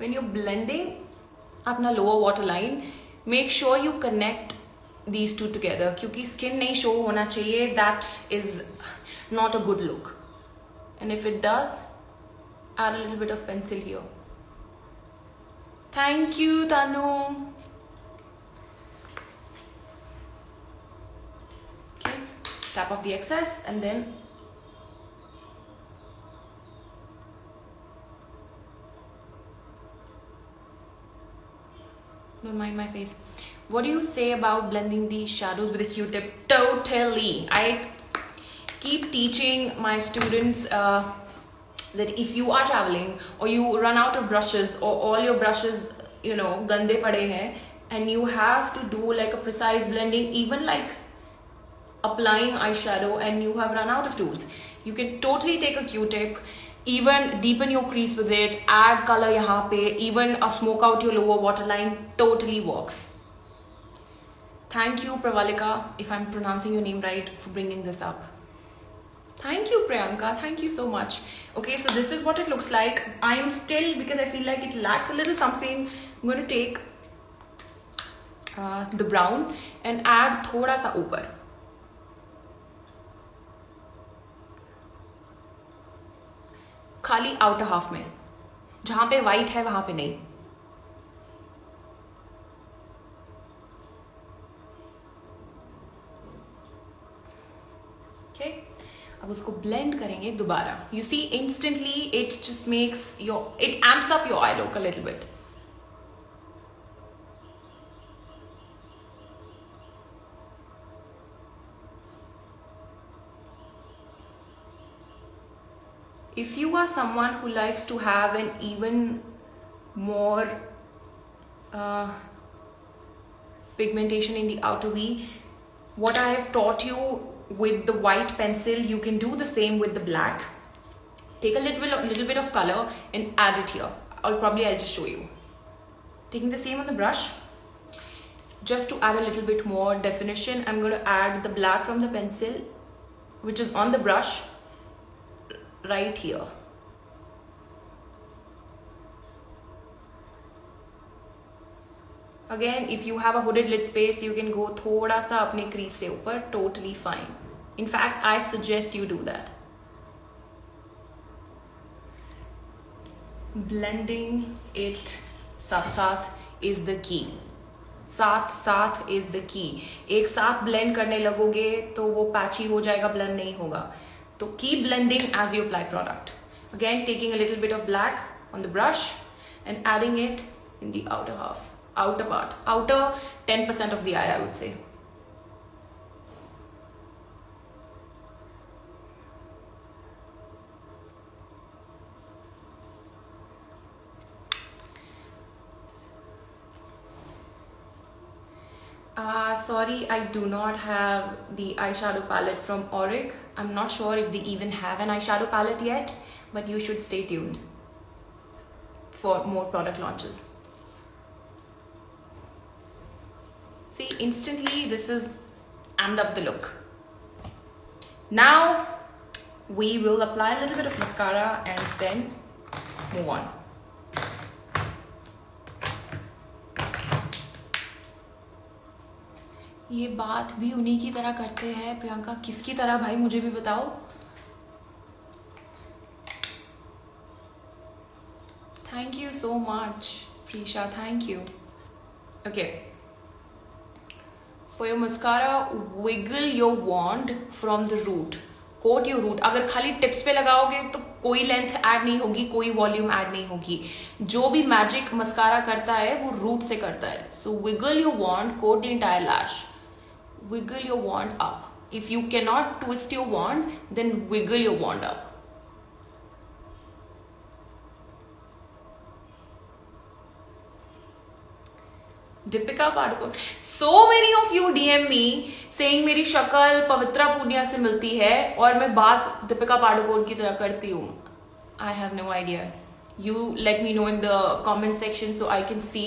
when you're blending अपना lower waterline make sure you connect these two together क्योंकि skin नहीं show होना चाहिए that is not a good look and if it does are little bit of pencil here thank you Tanu Tap off the excess and then don't mind my face. What do you say about blending the shadows with a q-tip? Totally. I keep teaching my students uh, that if you are traveling or you run out of brushes or all your brushes you know gande pade hain and you have to do like a precise blending even like applying eyeshadow and you have run out of tools you can totally take a q-tip even deepen your crease with it add color yahan pe even a smoke out your lower waterline totally works. Thank you pravalika if i'm pronouncing your name right for bringing this up. Thank you priyanka. Thank you so much. Okay so this is what it looks like. I'm still because i feel like it lacks a little something i'm going to take uh, the brown and add thoda sa upar खाली outer half में। जहाँ पे white है, वहाँ पे नहीं। Okay okay? अब उसको ब्लेंड करेंगे दोबारा। You see instantly it's just makes your it amps up your eye look little bit if you are someone who likes to have an even more uh, pigmentation in the outer V, what I have taught you with the white pencil, you can do the same with the black. Take a little bit, of, little bit of color and add it here. I'll probably, I'll just show you. Taking the same on the brush, just to add a little bit more definition, I'm going to add the black from the pencil, which is on the brush right here. Again if you have a hooded lid space you can go थोड़ा सा अपने crease से ऊपर totally fine in fact I suggest you do that blending it sath sath is the की साथ साथ is the key एक साथ ब्लेंड करने लगोगे तो वो पैची हो जाएगा ब्लेंड नहीं होगा। तो keep blending as you apply product. Again taking a little bit of black on the brush and adding it in the outer half outer part outer 10% of the eye I would say Uh, sorry, I do not have the eyeshadow palette from Auric. I'm not sure if they even have an eyeshadow palette yet, but you should stay tuned for more product launches. See, instantly this is amped up the look. Now we will apply a little bit of mascara and then move on. ये बात भी उन्हीं की तरह करते हैं, प्रियंका। किसकी तरह भाई, मुझे भी बताओ। Thank you so much Prisha. Thank you okay for your mascara wiggle your wand from the root coat your root अगर खाली टिप्स पे लगाओगे तो कोई लेंथ ऐड नहीं होगी, कोई वॉल्यूम ऐड नहीं होगी। जो भी मैजिक मस्कारा करता है, वो रूट से करता है। So wiggle you want coat the entire lash wiggle your wand up. If you cannot twist your wand, then wiggle your wand up. Deepika Padukone so many of you DM me saying मेरी शक्ल पवित्रा पूनिया से मिलती है और मैं बात दीपिका पाडुकोन की तरह करती हूँ I have no idea you let me know in the comment section so I can see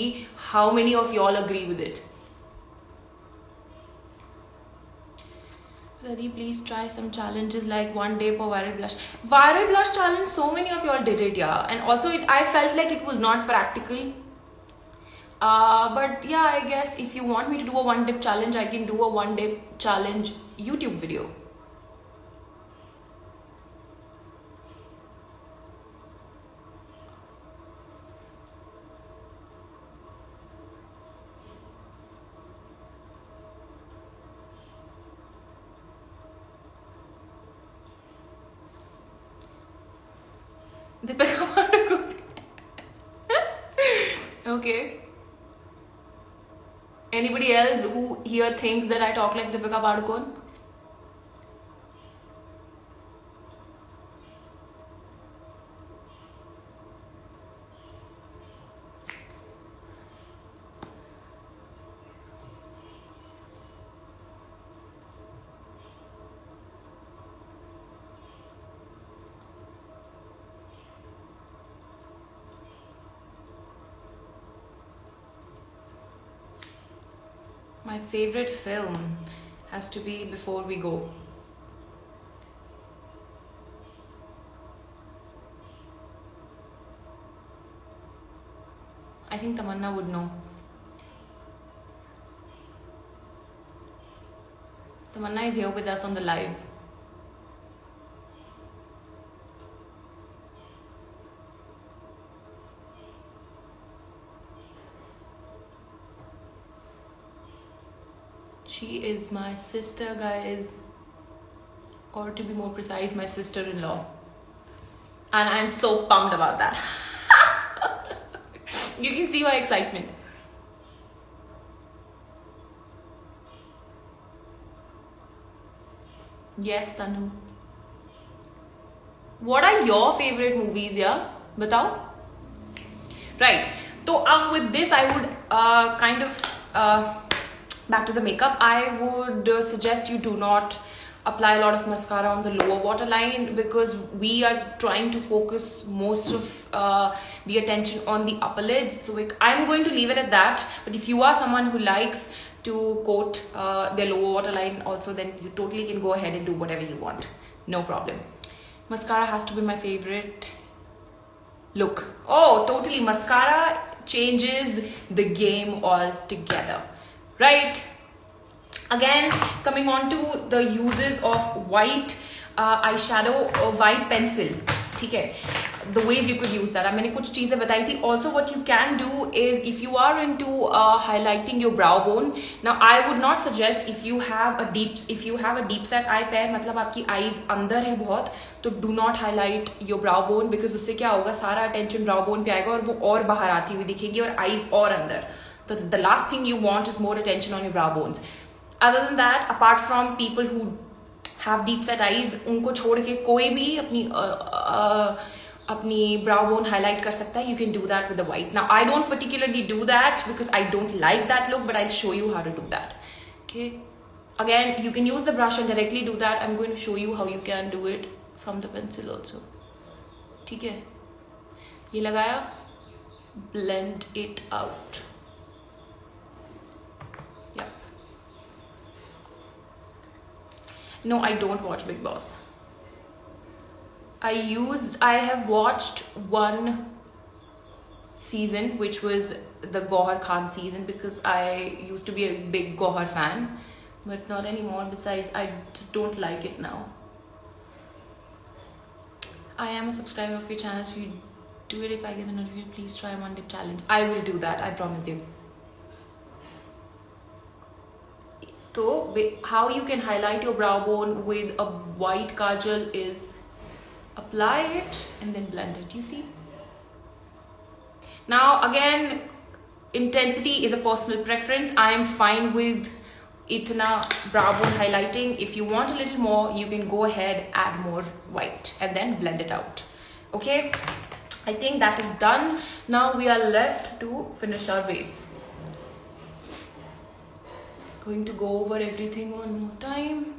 how many of you all agree with it Pradi, please try some challenges like one day per viral blush. Viral blush challenge, so many of y'all did it, yeah. And also, it I felt like it was not practical. Uh, but yeah, I guess if you want me to do a one dip challenge, I can do a one dip challenge YouTube video. Deepika Padukone. okay. Anybody else thinks that I talk like Deepika Padukone? My favorite film has to be Before We Go. I think Tamanna would know. Tamanna is here with us on the live. Is my sister, guys. Or to be more precise, my sister in law. And I'm so pumped about that. you can see my excitement. Yes, Tanu. What are your favorite movies, yeah? Batao? Right. So, um, with this, I would uh, kind of. Uh, back to the makeup i would uh, suggest you do not apply a lot of mascara on the lower waterline because we are trying to focus most of uh, the attention on the upper lids. So we, i'm going to leave it at that. But if you are someone who likes to coat uh, their lower waterline also then you totally can go ahead and do whatever you want. No problem. Mascara has to be my favorite look. Oh totally. Mascara changes the game altogether right? Again coming on to the uses of white uh, eyeshadow or white pencil. ठीक है? The way you could use that मैंने कुछ चीज़ें बताई थी. Also what you can do is if you are in to highlighting your brow bone now I would not suggest if you have a deep if you have a deep set eye pair मतलब आपकी eyes अंदर है बहुत तो do not highlight your brow bone because उससे क्या होगा? सारा अटेंशन ब्राउ बोन पे आएगा और वो और बाहर आती हुई दिखेगी और आईज और अंदर। the, the last thing you want is more attention on your brow bones. Other than that apart from people who have deep set eyes उनको छोड़ के कोई भी अपनी अपनी ब्राउ बोन हाईलाइट कर सकता है you can do that with white now I don't particularly do that because I don't like that look but I show you how to do that okay again you can use the brush and directly do that I am going show you how you can do it from the pencil also ठीक है? ये लगाया? Blend it out No, I don't watch Bigg Boss. I used, I have watched one season, which was the Gohar Khan season, because I used to be a big Gohar fan, but not anymore. Besides, I just don't like it now. I am a subscriber of your channel, so you do it if I get the notification. Please try one dip challenge. I will do that, I promise you. So how you can highlight your brow bone with a white kajal is apply it and then blend it, you see? Now again, intensity is a personal preference. I am fine with itna brow bone highlighting. If you want a little more, you can go ahead, add more white and then blend it out. Okay, I think that is done. Now we are left to finish our base going to go over everything one more time.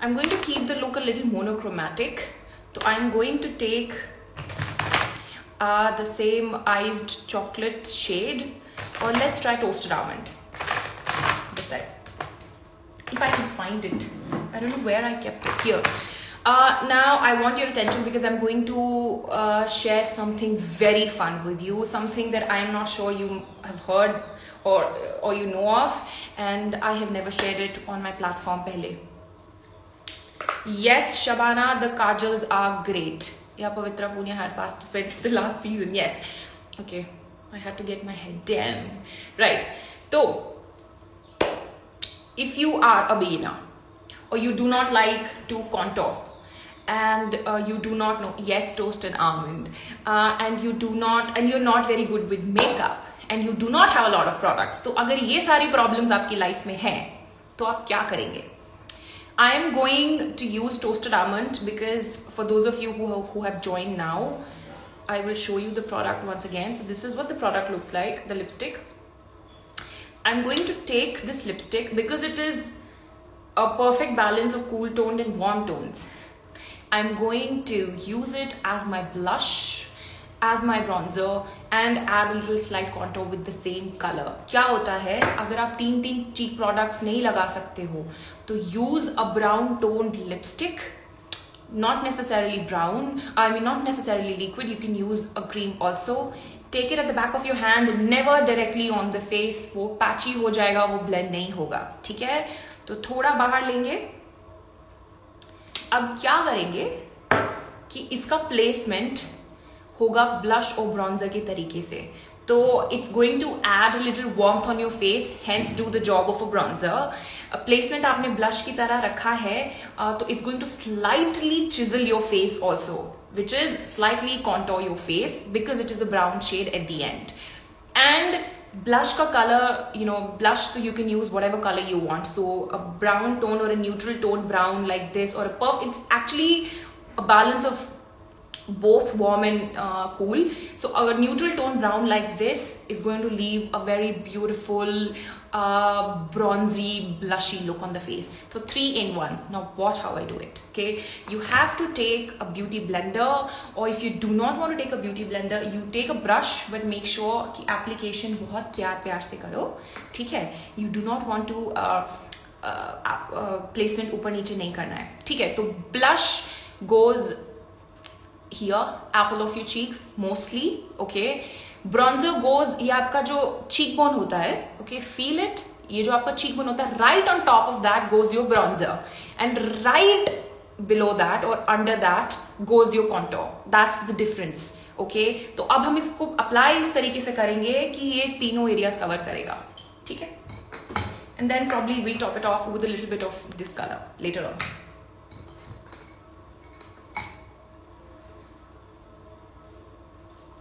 I'm going to keep the look a little monochromatic. So I'm going to take uh, the same iced chocolate shade or let's try toasted almond this time. If I can find it. I don't know where I kept it. Here. Uh, now I want your attention because I'm going to uh, share something very fun with you, something that I'm not sure you have heard or or you know of, and I have never shared it on my platform pehle. Yes, Shabana, the kajals are great. Yeah, Pavitra Punia had participated the last season. Yes. Okay, I had to get my head down. Right. So, if you are a beginner or you do not like to contour and uh, you do not know. Yes toasted almond. Uh, and you do not and you're not very good with makeup. And you do not have a lot of products. तो अगर are सारी problems आपकी life में हैं तो आप क्या करेंगे? I am going to use toasted almond because for those of you who have, who have joined now I will show you the product once again. So this is what the product looks like the lipstick. I'm going to take this lipstick because it is a perfect balance of cool toned and warm tones. I'm going to use it as my blush, as my bronzer and add a little slight contour with the same color. क्या होता है अगर आप तीन तीन cheek products नहीं लगा सकते हो तो use a brown toned lipstick not necessarily brown i mean not necessarily liquid you can use a cream also take it at the back of your hand never directly on the face वो patchy हो जाएगा वो blend नहीं होगा ठीक है तो थोड़ा बाहर लेंगे अब क्या करेंगे कि इसका प्लेसमेंट होगा ब्लश और ब्रॉन्जर के तरीके से। तो it's going to add little warm on your face hence do the job of a bronzer placement आपने ब्लश की तरह रखा है तो it's going to slightly chisel your face also which is slightly contour your face because it is a brown shade at the end and blush ka color you know blush so you can use whatever color you want. So a brown tone or a neutral tone brown like this or a puff it's actually a balance of both warm and uh, cool so a neutral tone brown like this is going to leave a very beautiful uh, bronzy blushy look on the face so three in one now watch how I do it okay you have to take a beauty blender or if you do not want to take a beauty blender you take a brush but make sure कि application बहुत प्यार प्यार से करो ठीक है you do not want to uh, uh, uh, placement ऊपर नीचे नहीं करना है ठीक है तो blush goes here apple of your cheeks mostly okay bronzer goes ये आपका जो cheek bone होता है okay feel it ये जो आपका cheek bone होता है right on top of that goes your bronzer and right below that or under that goes your contour that's the difference okay? तो अब हम इसको अप्लाई इस तरीके से करेंगे कि ये तीनों एरियाज़ कवर करेगा ठीक है and then probably will top it off with little bit of this colour later on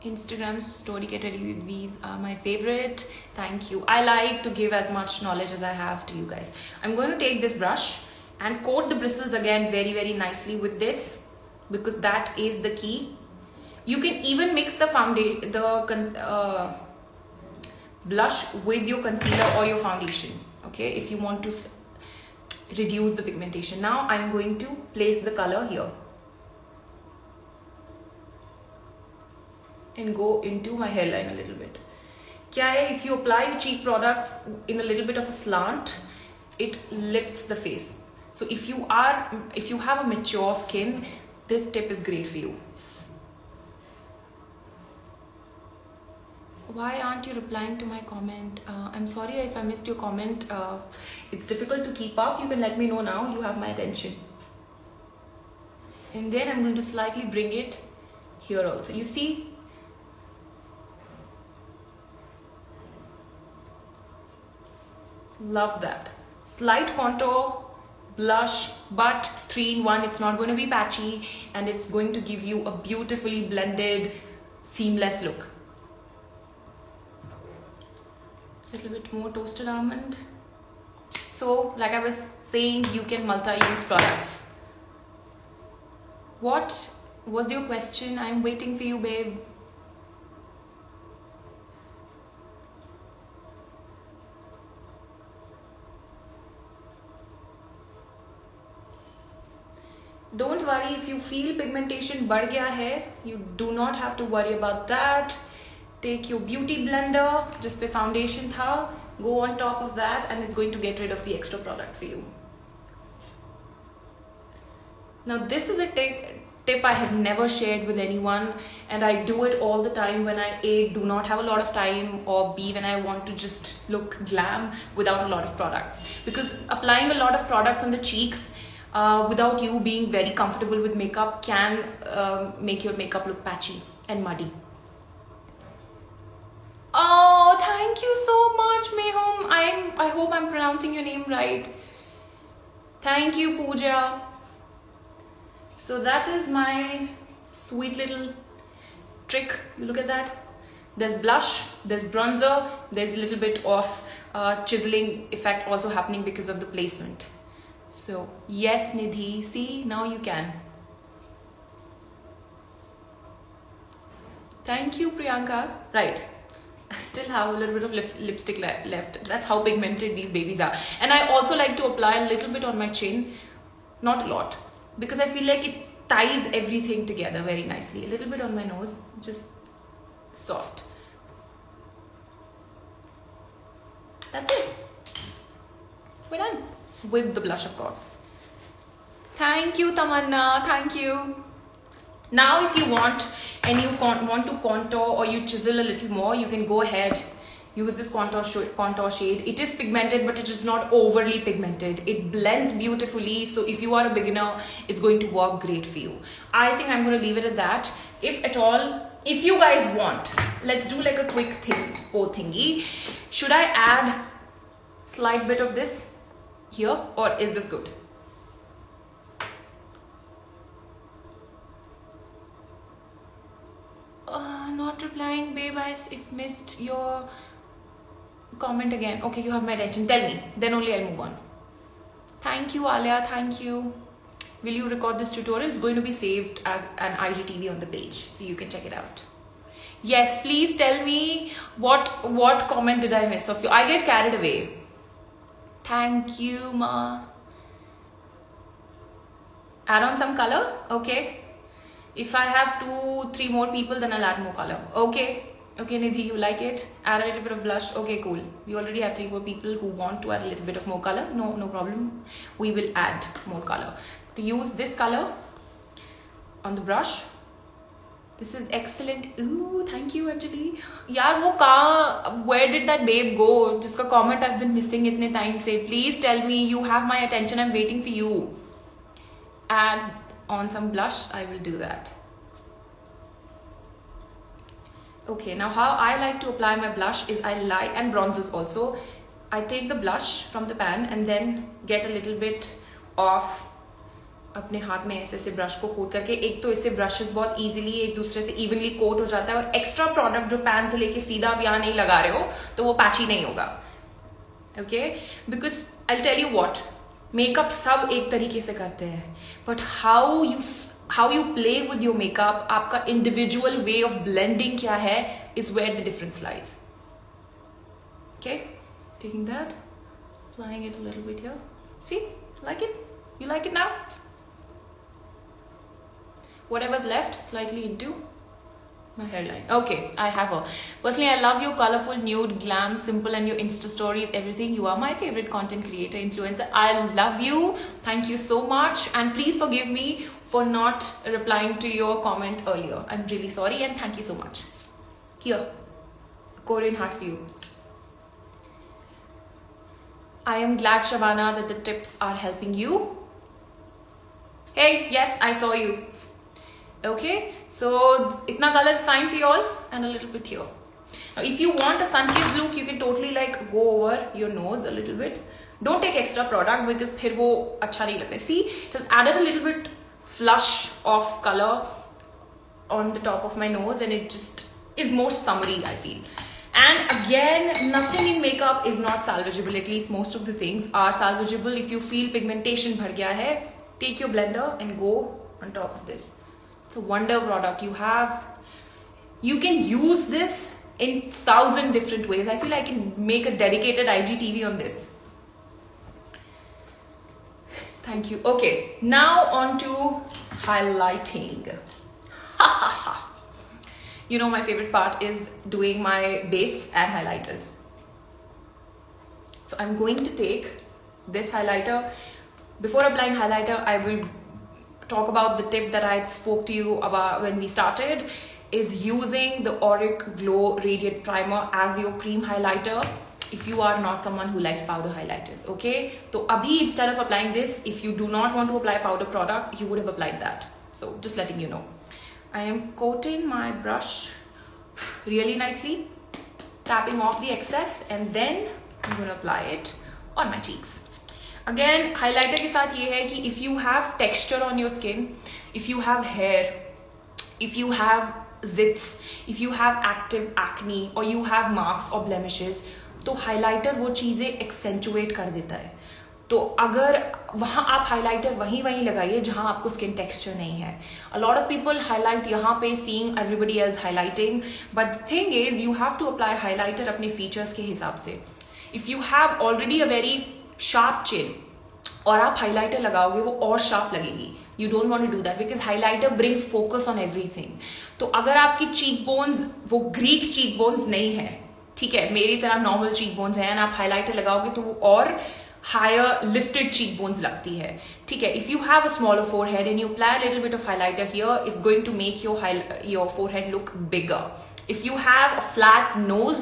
Instagram story get ready with bees are my favorite. Thank you. I like to give as much knowledge as I have to you guys. I'm going to take this brush and coat the bristles again very very nicely with this because that is the key you can even mix the foundation the uh, blush with your concealer or your foundation okay if you want to reduce the pigmentation now i'm going to place the color here and go into my hairline a little bit Kya if you apply cheek products in a little bit of a slant it lifts the face so if you are, if you have a mature skin, this tip is great for you. Why aren't you replying to my comment? Uh, I'm sorry if I missed your comment. Uh, it's difficult to keep up. You can let me know now. You have my attention. And then I'm going to slightly bring it here also. You see? Love that. Slight contour blush but three in one it's not going to be patchy and it's going to give you a beautifully blended seamless look. A little bit more toasted almond. So like i was saying you can multi-use products. What was your question? I'm waiting for you babe don't worry if you feel pigmentation बढ़ गया है you do not have to worry about that take your beauty blender जिस पे foundation था go on top of that and it's going to get rid of the extra product for you now this is a tip I have never shared with anyone and I do it all the time when I A do not have a lot of time or B when I want to just look glam without a lot of products because applying a lot of products on the cheeks uh, without you being very comfortable with makeup can uh, make your makeup look patchy and muddy. Oh, thank you so much, Mehom. I'm, I hope I'm pronouncing your name right. Thank you, Pooja. So that is my sweet little trick. You look at that. There's blush, there's bronzer, there's a little bit of uh, chiseling effect also happening because of the placement. So, yes, Nidhi, see, now you can. Thank you, Priyanka. Right. I still have a little bit of lip lipstick le left. That's how pigmented these babies are. And I also like to apply a little bit on my chin. Not a lot. Because I feel like it ties everything together very nicely. A little bit on my nose. Just soft. That's it. We're done with the blush of course. Thank you Tamanna, thank you. Now if you want and you want to contour or you chisel a little more, you can go ahead use this contour, sh contour shade. It is pigmented but it is not overly pigmented. It blends beautifully so if you are a beginner, it's going to work great for you. I think I'm going to leave it at that. If at all, if you guys want, let's do like a quick thing, oh thingy. Should I add slight bit of this? Here or is this good? Uh, not replying babe I if missed your comment again. Okay you have my attention. Tell me. Then only I'll move on. Thank you Alia. Thank you. Will you record this tutorial? It's going to be saved as an IGTV on the page so you can check it out. Yes please tell me what what comment did I miss of you? I get carried away Thank you, Ma. Add on some color? Okay. If I have two, three more people, then I'll add more color. Okay. Okay, Nidhi, you like it? Add a little bit of blush. Okay, cool. We already have three, four people who want to add a little bit of more color. No, no problem. We will add more color. To use this color on the brush, this is excellent. Ooh, thank you, Anjali. यार वो कहाँ where did that babe go जिसका comment I've been missing इतने time से please tell me you have my attention I'm waiting for you add on some blush, I will do that. Okay, now how I like to apply my blush is I like, and bronzers also, I take the blush from the pan and then get a little bit of अपने हाथ में ऐसे ऐसे brush को coat करके, एक तो इससे ब्रशेस बहुत इजीली एक दूसरे से इवनली कोट हो जाता है और एक्स्ट्रा प्रोडक्ट जो पैन से लेके सीधा आप यहाँ नहीं लगा रहे हो तो वो पैची नहीं होगा। Okay because I tell you what makeup सब एक तरीके से करते हैं। But how you how you play with your makeup आपका इंडिविजुअल वे ऑफ़ ब्लेंडिंग क्या है is where the difference lies okay taking that applying it a little bit here. See? Like it? You whatever's left slightly into my hairline. Okay i have her. Personally i love your colorful nude glam simple and your insta stories everything. You are my favorite content creator influencer. I love you. Thank you so much. And please forgive me for not replying to your comment earlier. I'm really sorry and thank you so much. Here korean heart for you. I am glad shabana that the tips are helping you. Hey yes i saw you okay? So itna color is fine for you all and a little bit here. Now if you want a sun-kissed look you can totally like go over your nose a little bit. Don't take extra product because phir wo acha nahi lagta see it has added a little bit flush of color on the top of my nose and it just is more summery i feel. And again nothing in makeup is not salvageable. At least most of the things are salvageable. If you feel pigmentation bhar gaya hai take your blender and go on top of this it's a wonder product. You have, you can use this in thousand different ways. I feel I can make a dedicated IGTV on this. Thank you. Okay, now on to highlighting. you know my favorite part is doing my base and highlighters. So I'm going to take this highlighter. Before applying highlighter, I will talk about the tip that I spoke to you about when we started is using the Auric Glow Radiant Primer as your cream highlighter if you are not someone who likes powder highlighters okay? So abhi instead of applying this if you do not want to apply powder product you would have applied that. So just letting you know. I am coating my brush really nicely tapping off the excess and then I'm going to apply it on my cheeks again highlighter के साथ ये है कि if you have texture on your skin if you have hair if you have zits if you have active acne और you have marks और blemishes तो highlighter वो चीज़ें एक्सेंचुएट कर देता है। तो अगर वहाँ आप हाईलाइटर वहीं वहीं लगाइए जहाँ आपको स्किन टेक्सचर नहीं है। A lot of people highlight यहाँ पे seeing everybody else highlighting but thing is you have to apply highlighter अपने फीचर्स के हिसाब से। If you have already a very sharp chin और आप हाईलाइटर लगाओगे, वो और शार्प लगेगी. You don't want to do that because highlighter brings focus on everything तो अगर आपकी चीक बोन्स वो ग्रीक चीक बोन्स नहीं है, ठीक है, मेरी तरह नॉर्मल चीक बोन्स है एंड आप हाईलाइटर लगाओगे तो वो और हायर लिफ्टेड चीक बोन्स लगती है. ठीक है if you have a smaller forehead and you apply little bit of highlighter here it's going to make your your forehead look bigger if you have a flat nose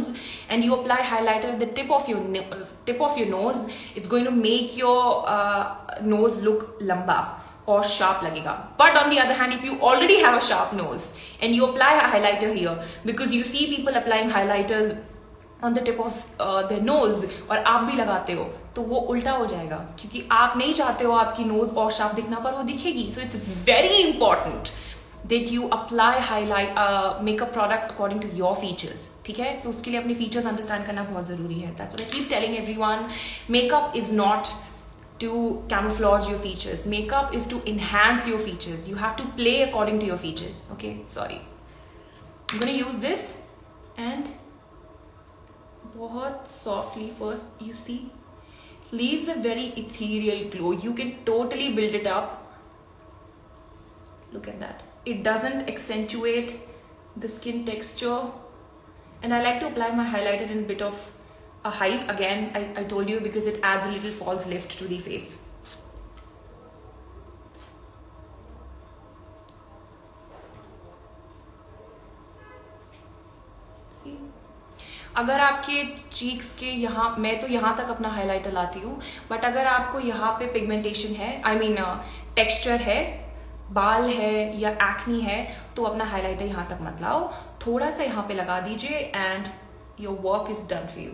and you apply highlighter at the tip of your tip of your nose it's going to make your uh, nose look lamba or sharp lagega but on the other hand if you already have a sharp nose and you apply a highlighter here because you see people applying highlighters on the tip of the nose और आप भी लगाते हो तो वो उल्टा हो जाएगा क्योंकि आप नहीं चाहते हो आपकी नोज़ और शार्प दिखना पर वो दिखेगी so it's very important that you apply highlight uh, makeup product according to your features ठीक है तो उसके लिए अपने features understand करना बहुत ज़रूरी है that's what I keep telling everyone makeup is not to camouflage your features makeup is to enhance your features you have to play according to your features okay sorry I'm gonna use this and बहुत softly first you see leaves a very ethereal glow you can totally build it up look at that It doesn't accentuate the skin texture and I like to apply my highlighter in a bit of a height again I, I told you because it adds a little false lift to the face अगर आपके cheeks के यहाँ मैं तो यहाँ तक अपना highlighter लाती हूँ बट अगर आपको यहाँ पे पिगमेंटेशन है आई मीन टेक्सचर है बाल है या एक्नी है तो अपना हाईलाइटर यहाँ तक मत लाओ थोड़ा सा यहाँ पे लगा दीजिए and your work is done you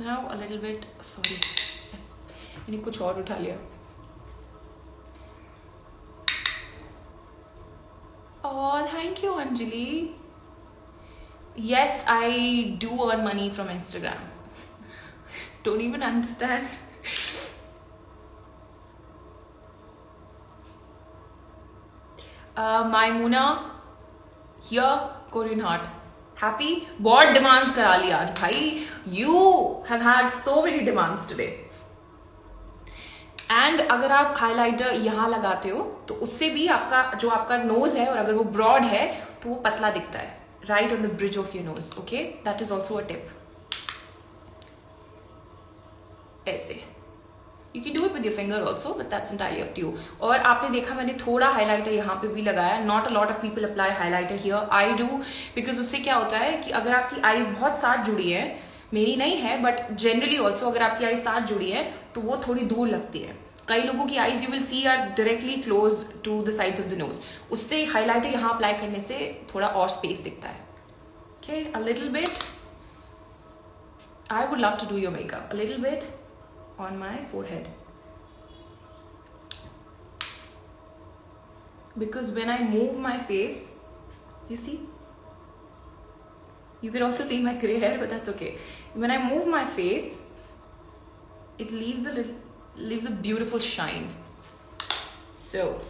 now a little bit sorry मैंने कुछ और उठा लिया Oh, thank you, Anjali. Yes, I do earn money from Instagram. Don't even understand. Maimuna, here, Korean heart. Happy? बहुत demands करा लिया आज भाई. You have had so many demands today. And अगर आप हाइलाइटर यहाँ लगाते हो तो उससे भी आपका जो आपका नोज़ है और अगर वो ब्रॉड है तो वो पतला दिखता है right on the bridge of your nose okay that is also a tip ऐसे you can do it with your finger also but that's entirely up to you और आपने देखा, मैंने थोड़ा हाईलाइटर यहाँ पे भी लगाया। Not a lot of people apply highlighter here I do because उससे क्या होता है कि अगर आपकी आईज बहुत साथ जुड़ी है, मेरी नहीं है बट जनरली ऑल्सो अगर आपकी आईज साथ जुड़ी है तो वो थोड़ी दूर लगती है। कई लोगों की eyes you will see are directly close to the sides of the nose उससे हाईलाइटर यहाँ अप्लाई करने से थोड़ा और स्पेस दिखता है। Little bit I would love to do your makeup a little bit on my forehead because when I move my face, you see, you can also see my gray hair, but that's okay. When I move my face, it leaves a little leaves a beautiful shine. So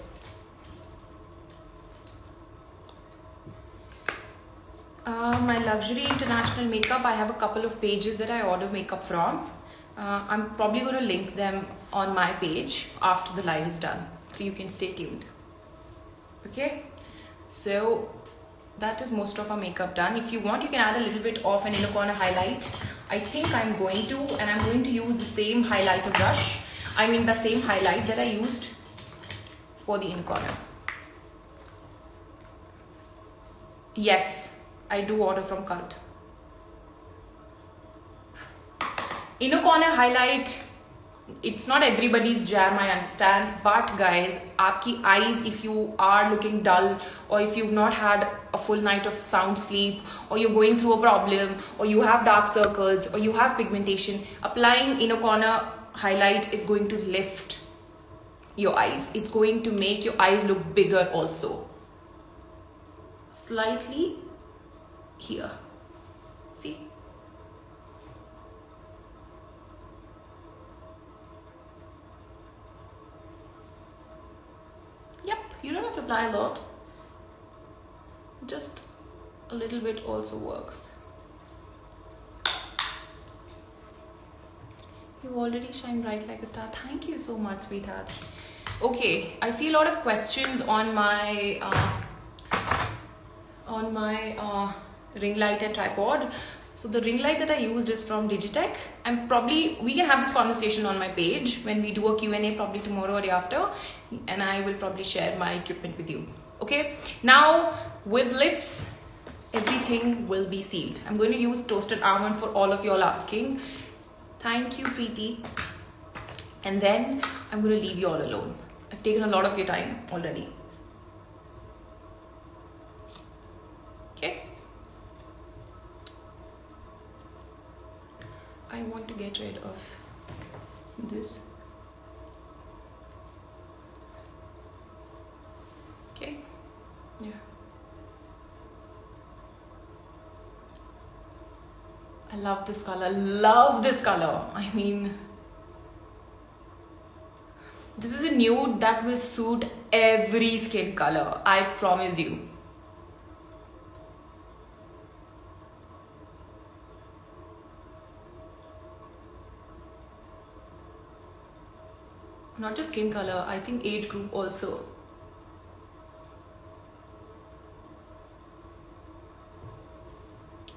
uh, my luxury international makeup, I have a couple of pages that I order makeup from. Uh, I'm probably going to link them on my page after the live is done. So you can stay tuned. Okay, so that is most of our makeup done. If you want, you can add a little bit of an inner corner highlight. I think I'm going to, and I'm going to use the same highlighter brush. I mean the same highlight that I used for the inner corner. Yes, I do order from Cult. Inner corner highlight it's not everybody's jam i understand but guys aapki eyes if you are looking dull or if you've not had a full night of sound sleep or you're going through a problem or you have dark circles or you have pigmentation applying inner corner highlight is going to lift your eyes. It's going to make your eyes look bigger also. Slightly here see Yep, you don't have to apply a lot. Just a little bit also works. You already shine bright like a star. Thank you so much, sweetheart. Okay, I see a lot of questions on my uh, on my uh, ring light and tripod. So the ring light that I used is from Digitek. I'm probably, we can have this conversation on my page when we do a Q&A probably tomorrow or day after. And I will probably share my equipment with you. Okay. Now with lips, everything will be sealed. I'm going to use toasted almond for all of y'all asking. Thank you, Preeti. And then I'm going to leave you all alone. I've taken a lot of your time already. Okay. I want to get rid of this. Okay, yeah. I love this color, love this color. I mean, this is a nude that will suit every skin color, I promise you. Not just skin color i think age group also.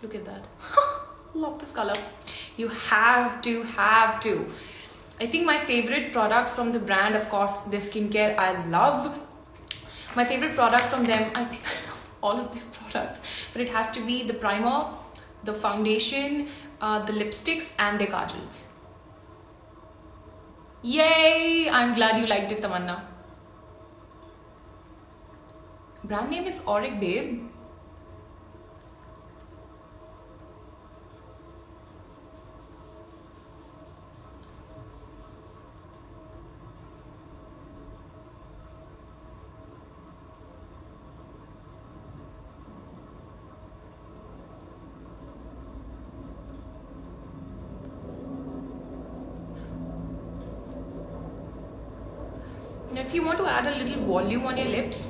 Look at that. Love this color. You have to have to. I think my favorite products from the brand of course the skincare i love. My favorite product from them i think i love all of their products. But it has to be the primer the foundation, uh, the lipsticks, and the kajals. Yay! I'm glad you liked it, Tamanna. Brand name is Auric Babe. Volume on your lips,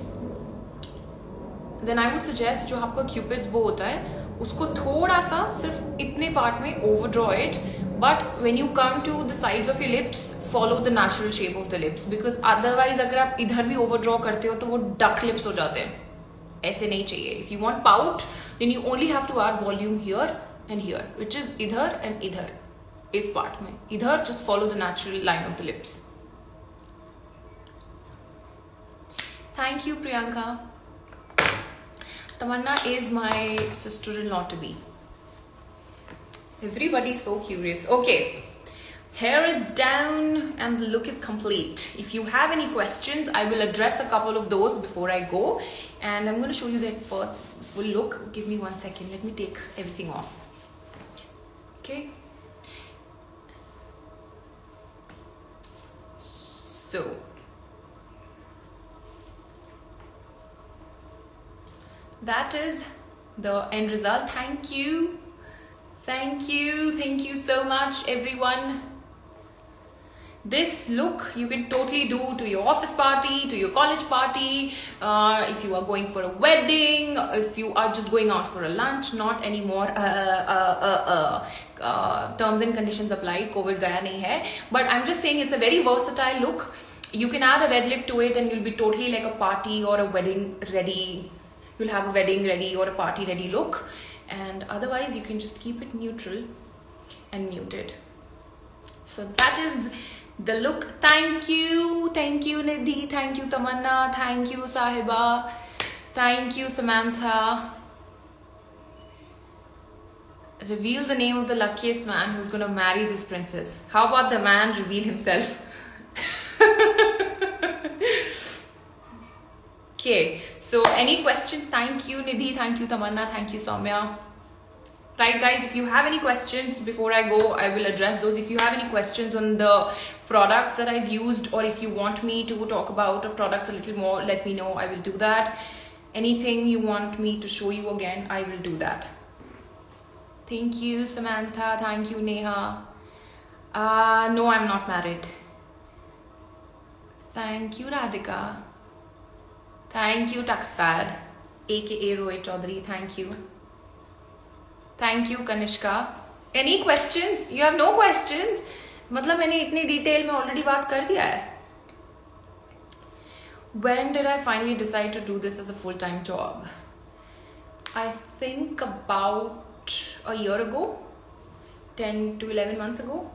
then I would suggest जो आपका cupid's bow होता है, उसको थोड़ा सा सिर्फ़ इतने part में over draw it but when you come to the sides of your lips follow the natural shape of the lips because otherwise अगर आप इधर भी ओवर ड्रॉ करते हो तो वो डक लिप्स हो जाते हैं। ऐसे नहीं चाहिए। If you want pout then you only have to add volume here and here which is इधर एंड इधर, इस पार्ट में। इधर just follow the natural line of the lips Thank you, Priyanka. Tamanna is my sister-in-law to be. Everybody's so curious. Okay, hair is down and the look is complete. If you have any questions, I will address a couple of those before I go. And I'm going to show you that full look. Give me one second. Let me take everything off. Okay. So that is the end result. Thank you. Thank you. Thank you so much everyone. This look you can totally do to your office party to your college party uh, if you are going for a wedding if you are just going out for a lunch not anymore. Uh, uh, uh, uh, uh terms and conditions applied. Covid gaya nahi hai. But i'm just saying it's a very versatile look. You can add a red lip to it and you'll be totally like a party or a wedding ready you'll have a wedding ready or a party ready look. And otherwise you can just keep it neutral and muted. So that is the look. Thank you. Thank you nidhi. Thank you tamanna. Thank you sahiba. Thank you samantha. Reveal the name of the luckiest man who's going to marry this princess. How about the man reveal himself Okay, so any question? Thank you, Nidhi. Thank you, Tamanna. Thank you, Soumya. Right, guys, if you have any questions before I go, I will address those. If you have any questions on the products that I've used, or if you want me to talk about a product a little more, let me know. I will do that. Anything you want me to show you again, I will do that. Thank you, Samantha. Thank you, Neha. Uh, no, I'm not married. Thank you, Radhika. Thank you, Tuxfad, aka Rohit Chaudhary. Thank you. Thank you, Kanishka. Any questions? You have no questions? मतलब मैंने इतनी detail में already बात कर दिया है when did I finally decide to do this as a full time job? I think about a year ago, 10 to 11 months ago.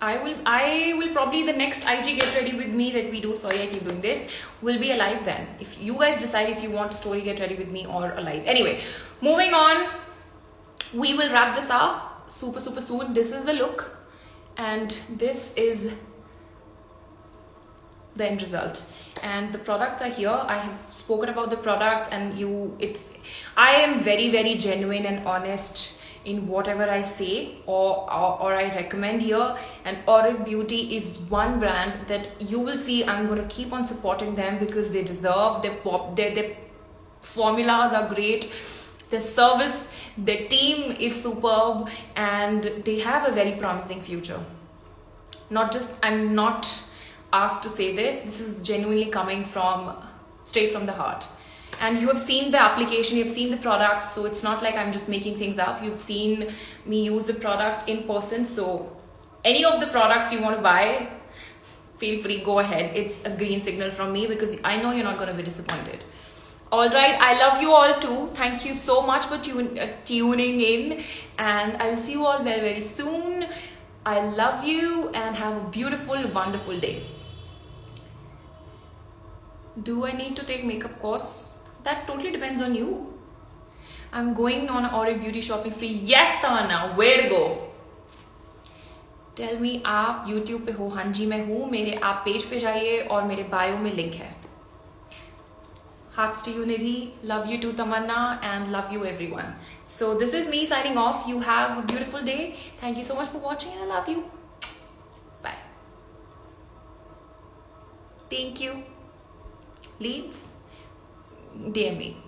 I will I will probably the next IG get ready with me that we do sorry I keep doing this will be alive then. If you guys decide if you want story get ready with me or alive. Anyway moving on. We will wrap this up super super soon. This is the look. And this is the end result. And the products are here. I have spoken about the products and you it's i am very very genuine and honest in whatever I say or, or, or I recommend here. And Auric Beauty is one brand that you will see I'm going to keep on supporting them because they deserve their pop, their, their formulas are great. Their service, their team is superb, and they have a very promising future. Not just, I'm not asked to say this, this is genuinely coming from straight from the heart and you have seen the application you've seen the products so it's not like i'm just making things up. You've seen me use the products in person so any of the products you want to buy feel free go ahead. It's a green signal from me because i know you're not going to be disappointed. All right i love you all too. Thank you so much for tune, uh, tuning in and i'll see you all very very soon. I love you and have a beautiful wonderful day. Do I need to take makeup course? That totally depends on you. I'm going on a beauty shopping spree. Yes, Tamanna, where go? Tell me आप YouTube पे हो हाँ जी मैं हूँ मेरे आप page पे जाइए और मेरे बायो में लिंक है Hearts to you, Nidhi. Love you too, Tamanna, and love you, everyone. So, this is me signing off. You have a beautiful day. Thank you so much for watching, I love you. Bye. Thank you. Leads, 店名。